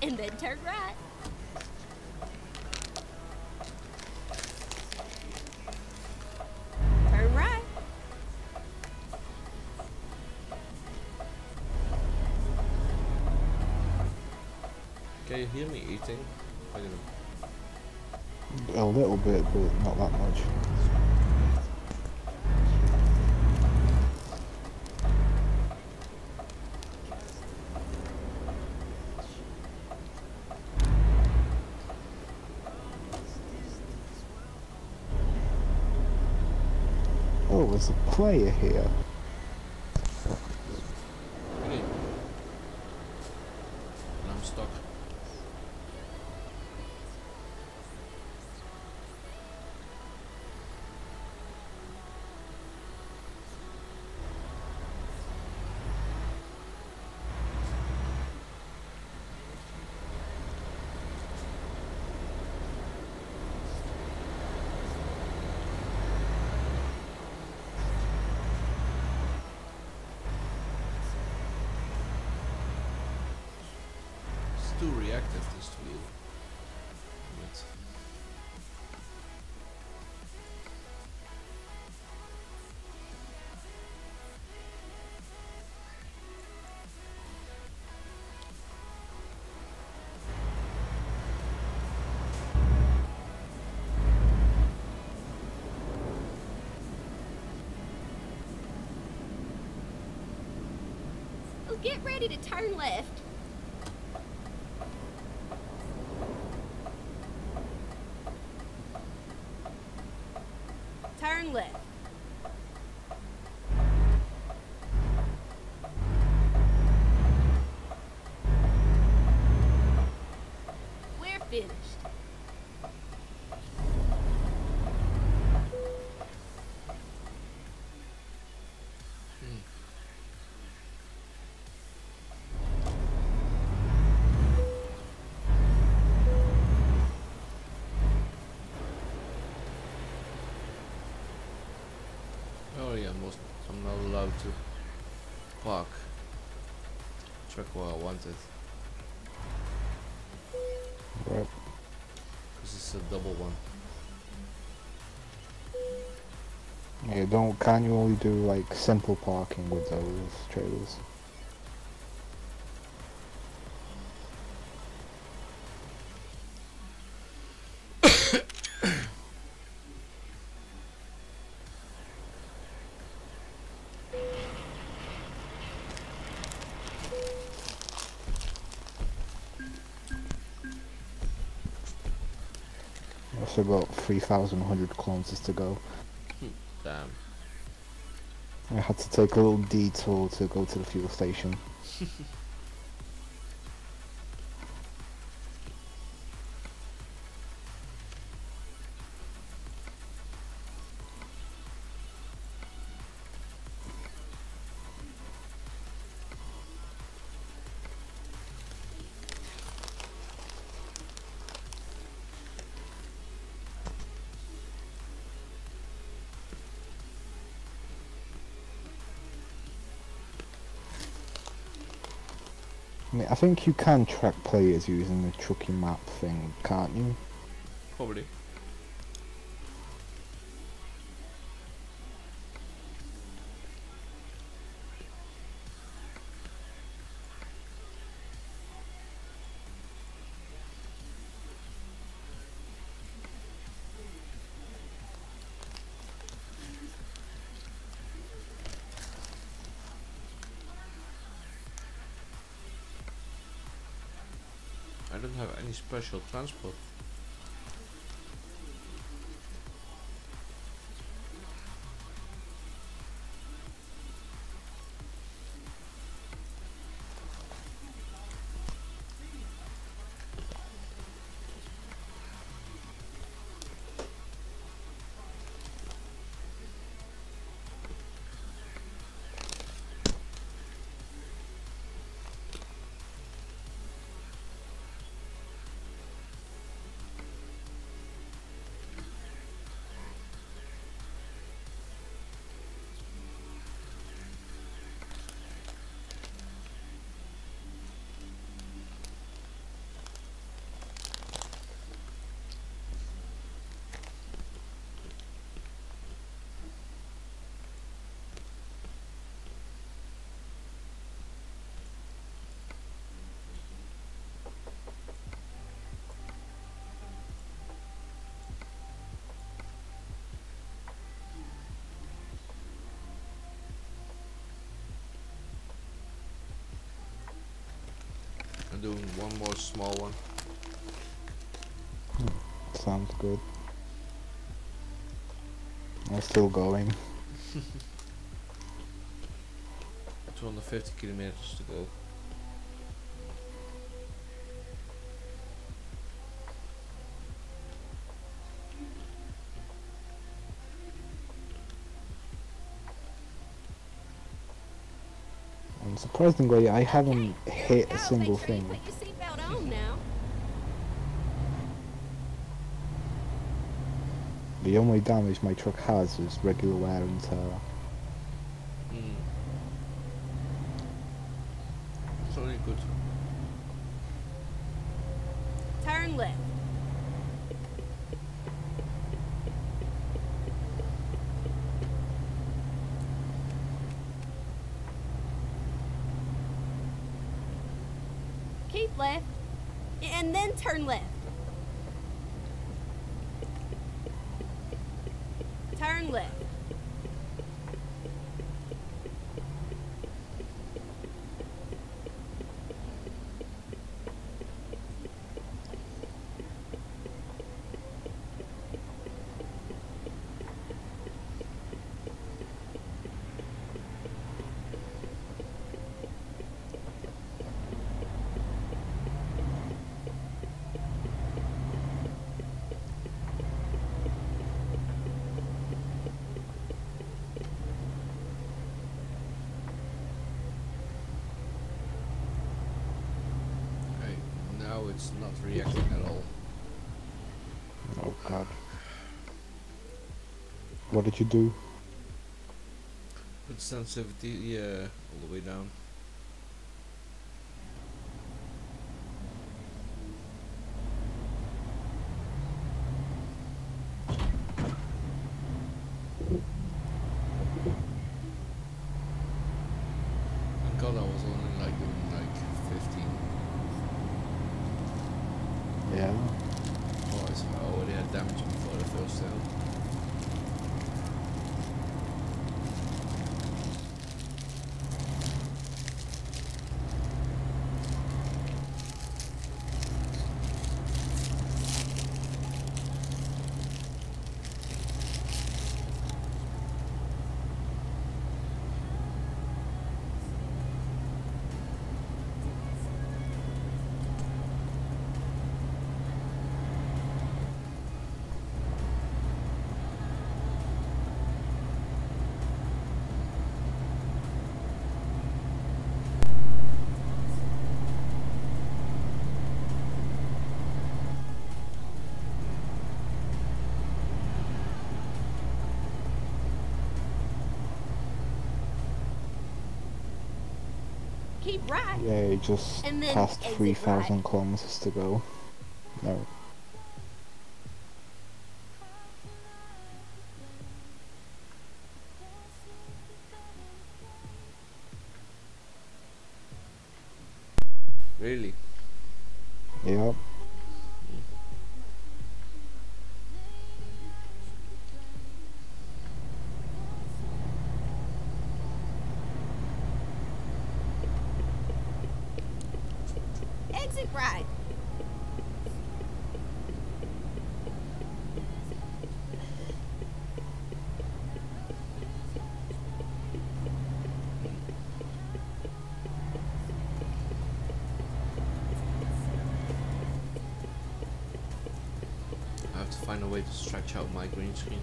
And then turn right. Turn right. Can you hear me eating? Wait a minute. A little bit, but not that much. Player here. Get ready to turn left. Turn left. We're finished. oh yeah, I'm not allowed to park truck where I wanted Right. because it's a double one. Yeah, don't can you only do like simple parking with those trailers? About 3,100 kilometers to go. Damn. I had to take a little detour to go to the fuel station. I think you can track players using the trucking map thing, can't you? Probably. Special transport. I'm doing one more small one. Hmm, sounds good. I'm still going. 250 kilometers to go. Surprisingly, I haven't hit a single make sure you thing. Put your seatbelt on now. The only damage my truck has is regular wear and tear. Mm. It's only good. Turn left. Keep left. And then turn left. Turn left. Okay, now it's not reacting at all. Oh god. What did you do? Put sensitivity, yeah, all the way down. Thank God I was only like doing like 15. Yeah. Otherwise I already had damage before the first hill. Keep right. Yeah, you just And then past 3,000 right. kilometers to go. No. Really? Yep. My green screen.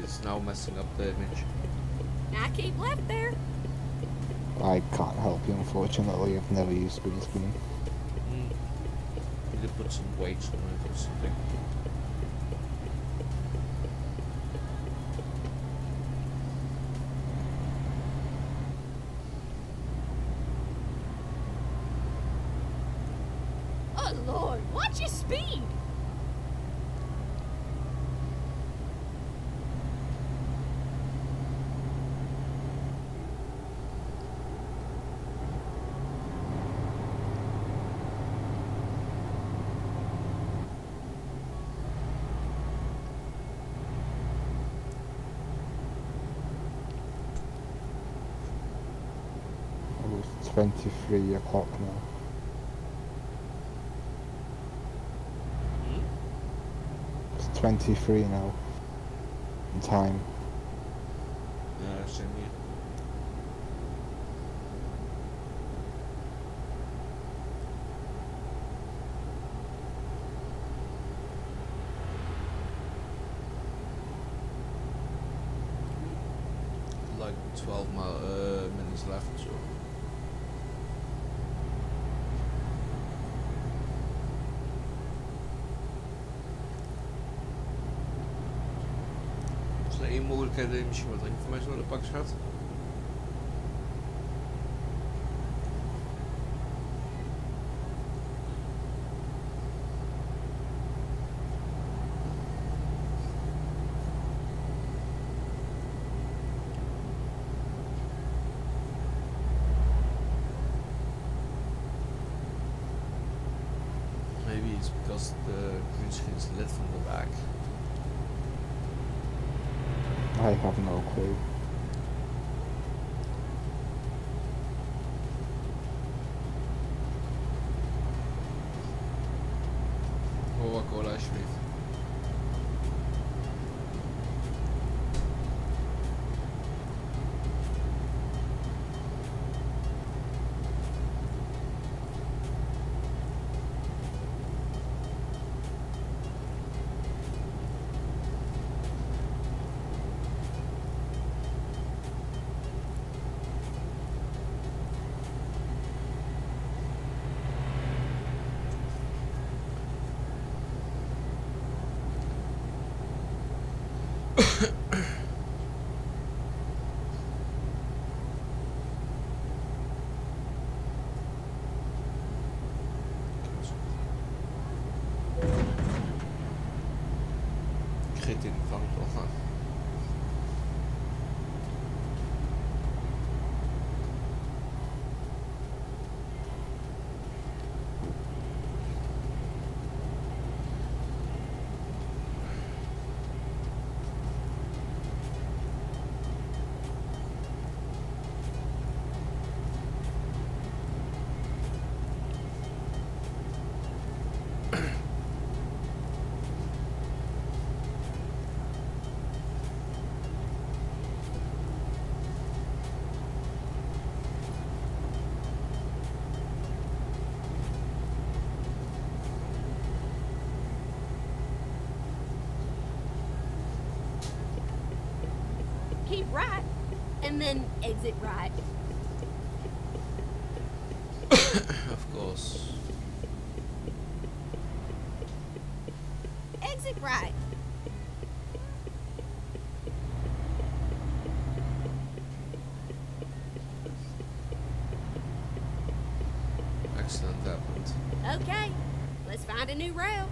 It's now messing up the image. Now keep left there. I can't help you, unfortunately. I've never used green screen. Mm. Need to put some weights on it or something. three o'clock now. Hmm? It's 23 now in time. Jeżeli mi drin, zainformować, no to pak szans. Yeah. exit right. of course. Exit right. Accident happened. Okay, let's find a new route.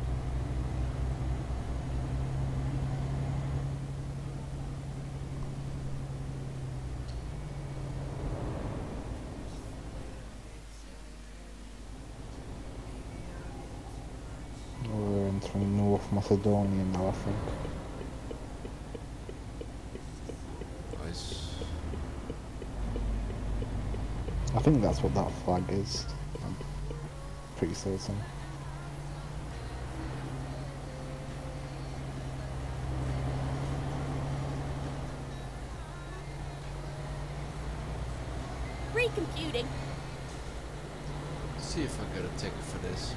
We're entering North Macedonia now, I think. Nice. I think that's what that flag is. I'm pretty certain. Recomputing. See if I get a ticket for this.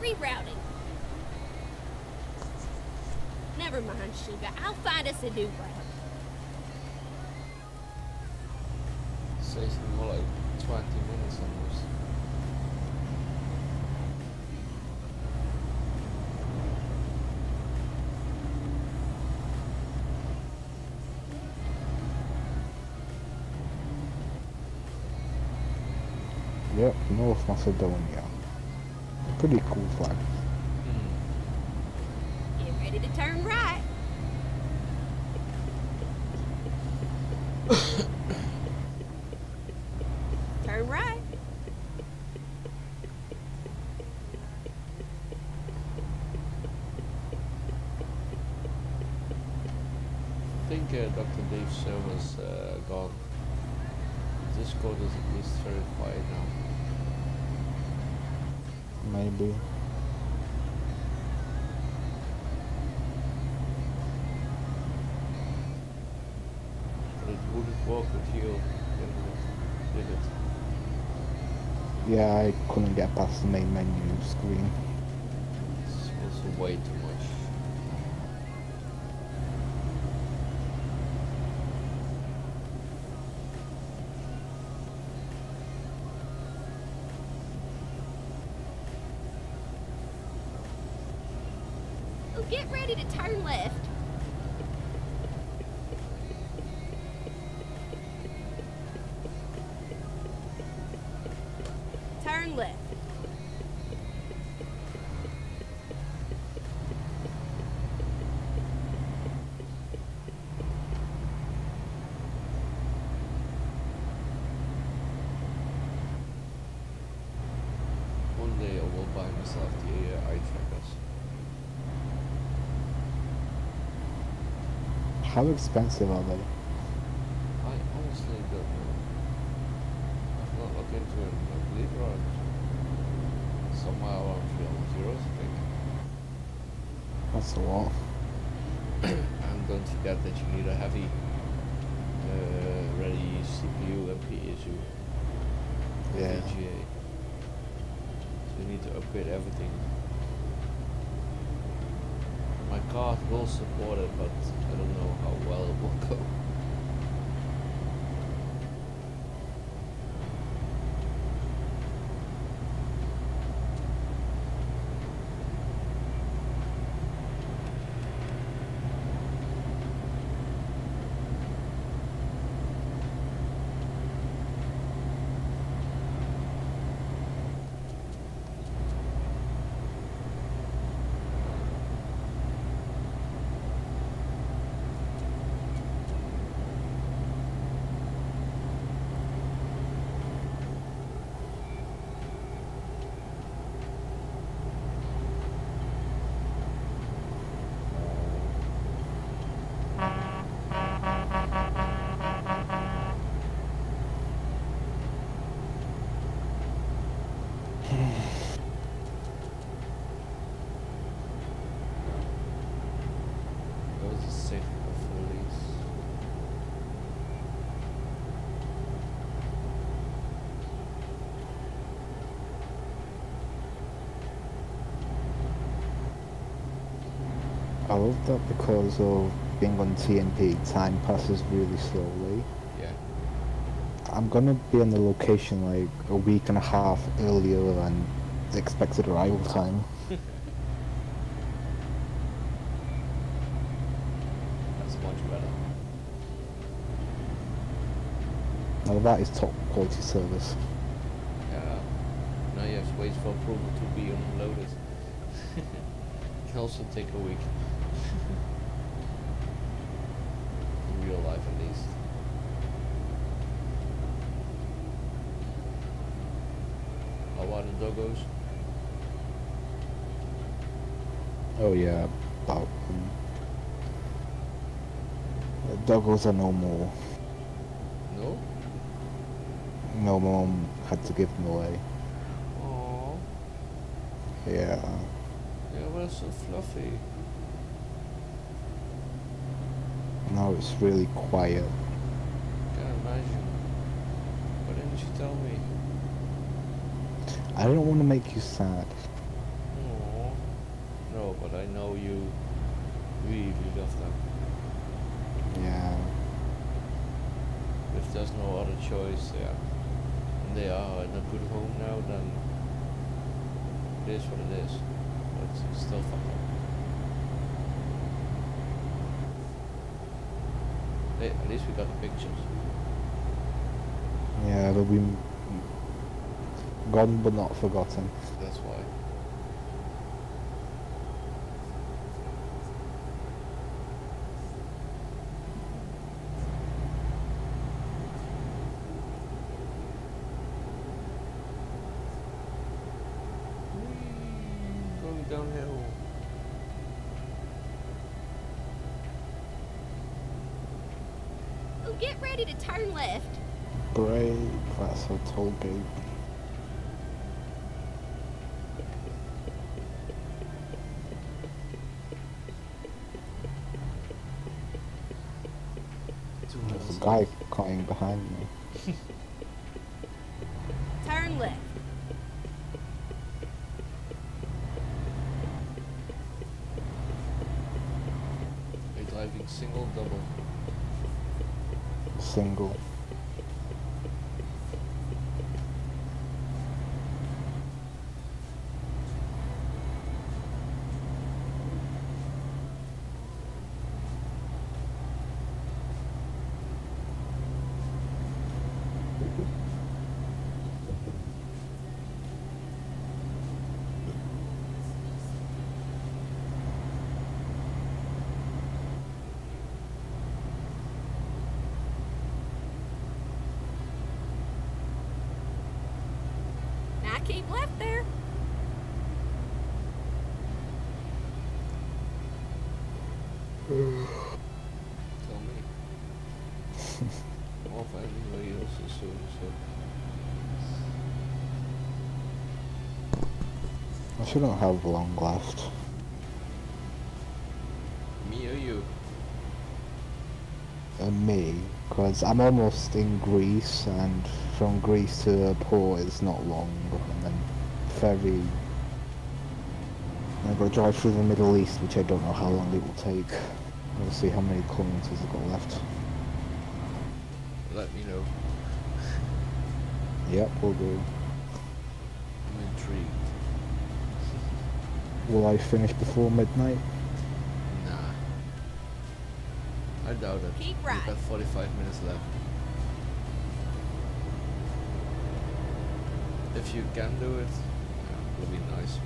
Rerouting. Never mind, Sugar. I'll find us a new route. Says more like 20 minutes almost. Yep, North Macedonia. Pretty cool flag. Hmm. Get ready to turn right. Turn right. I think uh, Dr. Dave's server's uh, gone. This Discord is at least very quiet now. Maybe. With you. Did it? Yeah, I couldn't get past the main menu screen. It's also way too much. How expensive are they? I honestly don't know. I've not looked into it. I believe around somehow around 300 euros, I think. That's a lot. and don't forget that you need a heavy, uh, ready CPU and PSU. Yeah. VGA. So you need to upgrade everything. My card will support it, but I don't know how well it will go. That was a safe release. I love that because of being on TNT, time passes really slowly. Yeah. I'm gonna be on the location like a week and a half earlier than the expected arrival time. That's much better. Now that is top quality service. Yeah. Now you have to wait for approval to be unloaded. Can also take a week. In real life at least. How Oh yeah, about them. The doggos are no more. No? No mom had to give them away. Oh. Yeah. Yeah, well, so fluffy. Now it's really quiet. Can't imagine. Why didn't you tell me? I don't want to make you sad. Aww. No, but I know you really love them. Yeah. If there's no other choice, yeah. And they are in a good home now, then it is what it is. But it's still fucked up. Hey, at least we got the pictures. Yeah, they'll be gone but not forgotten. That's why. Whee! Going downhill. Oh, get ready to turn left. Brake, that's a toll gate. Two There's holes a guy cutting behind me. Turn left. Are you driving single, double? Single. Now keep left there. Tell me. I'm off anyway also soon, so. I shouldn't have long left. Me or you? And me, because I'm almost in Greece, and from Greece to the port is not long, and then ferry. I've got to drive through the Middle East, which I don't know how long it will take. We'll see how many kilometers I've got left. Let me know. Yep, we'll do. I'm intrigued. Will I finish before midnight? Nah. I doubt it. Keep We've got 45 minutes left. If you can do it, yeah, it'll be nice.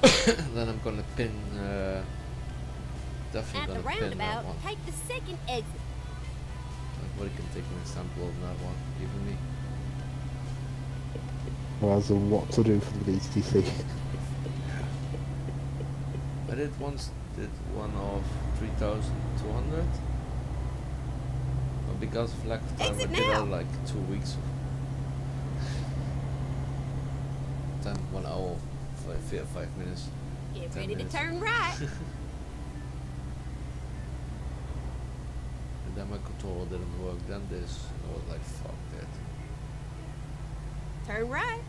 but then I'm gonna pin. Uh, definitely At the gonna pin that roundabout, one. take the second exit. Like, what can take an example of that one? Even me. Or as a what to do for the VTC? I did once did one of 3,200. Because of lack of time, Exit I did now. that like two weeks. Then one hour, five, five, five minutes. Get ready minutes. to turn right. And then my controller didn't work. Then this, I was like, fuck that. turn right.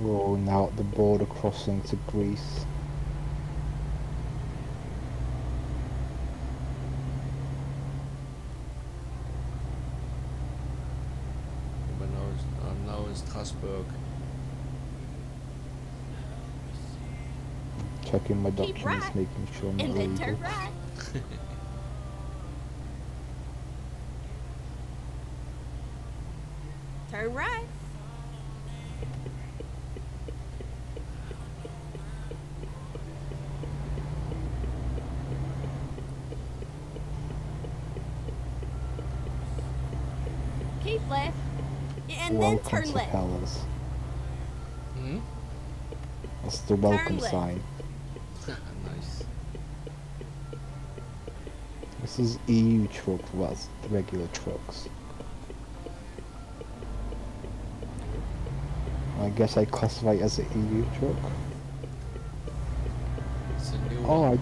Rolling out the border crossing to Greece. But now it's, I'm now in Strasbourg. Checking my documents, right, making sure I'm And then turn right. turn right. Keep left. And then Welcome turn to left. Hellas. Hmm? That's the welcome left. sign. nice. This is EU truck, well, that's the regular trucks. I guess I classify it as an EU truck. It's a new Oh, one.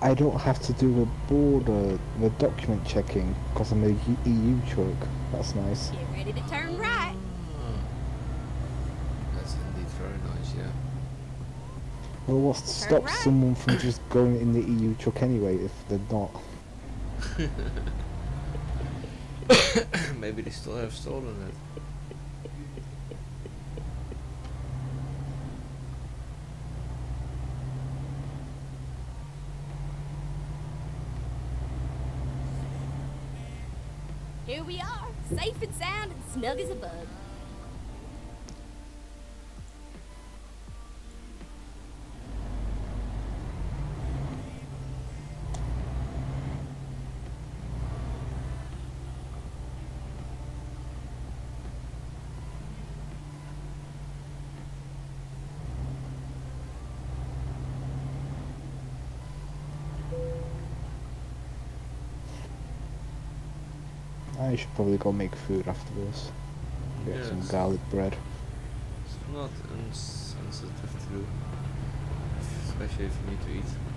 I, I don't have to do the border, the document checking, because I'm a U- EU truck. That's nice. Get ready to turn right. Ah. That's indeed very nice, yeah. Well, what's to stop right. someone from just going in the EU truck anyway if they're not? Maybe they still have stolen it. Here we are, safe and sound and snug as a bug. Should probably go make food after this. Get some garlic bread. It's not insensitive to do. Especially if you need to eat.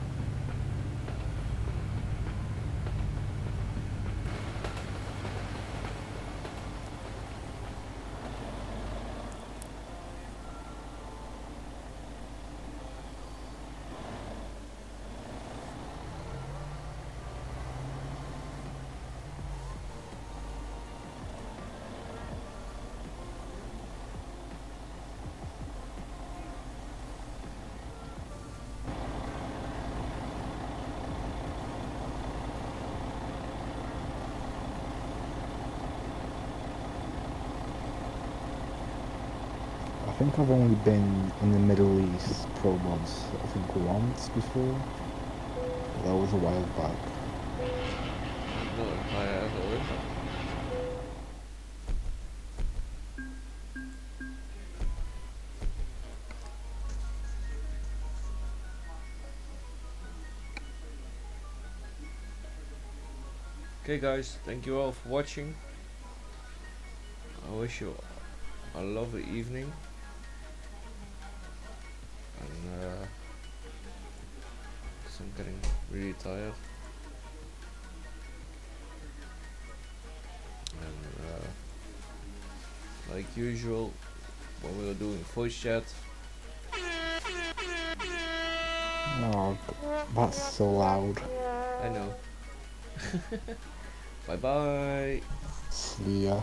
Think I've only been in the Middle East pro mods, I think once before. That was a while back. Okay guys, thank you all for watching. I wish you a lovely evening. Tired. and uh, like usual when we were doing voice chat Oh, that's so loud. I know bye bye See ya.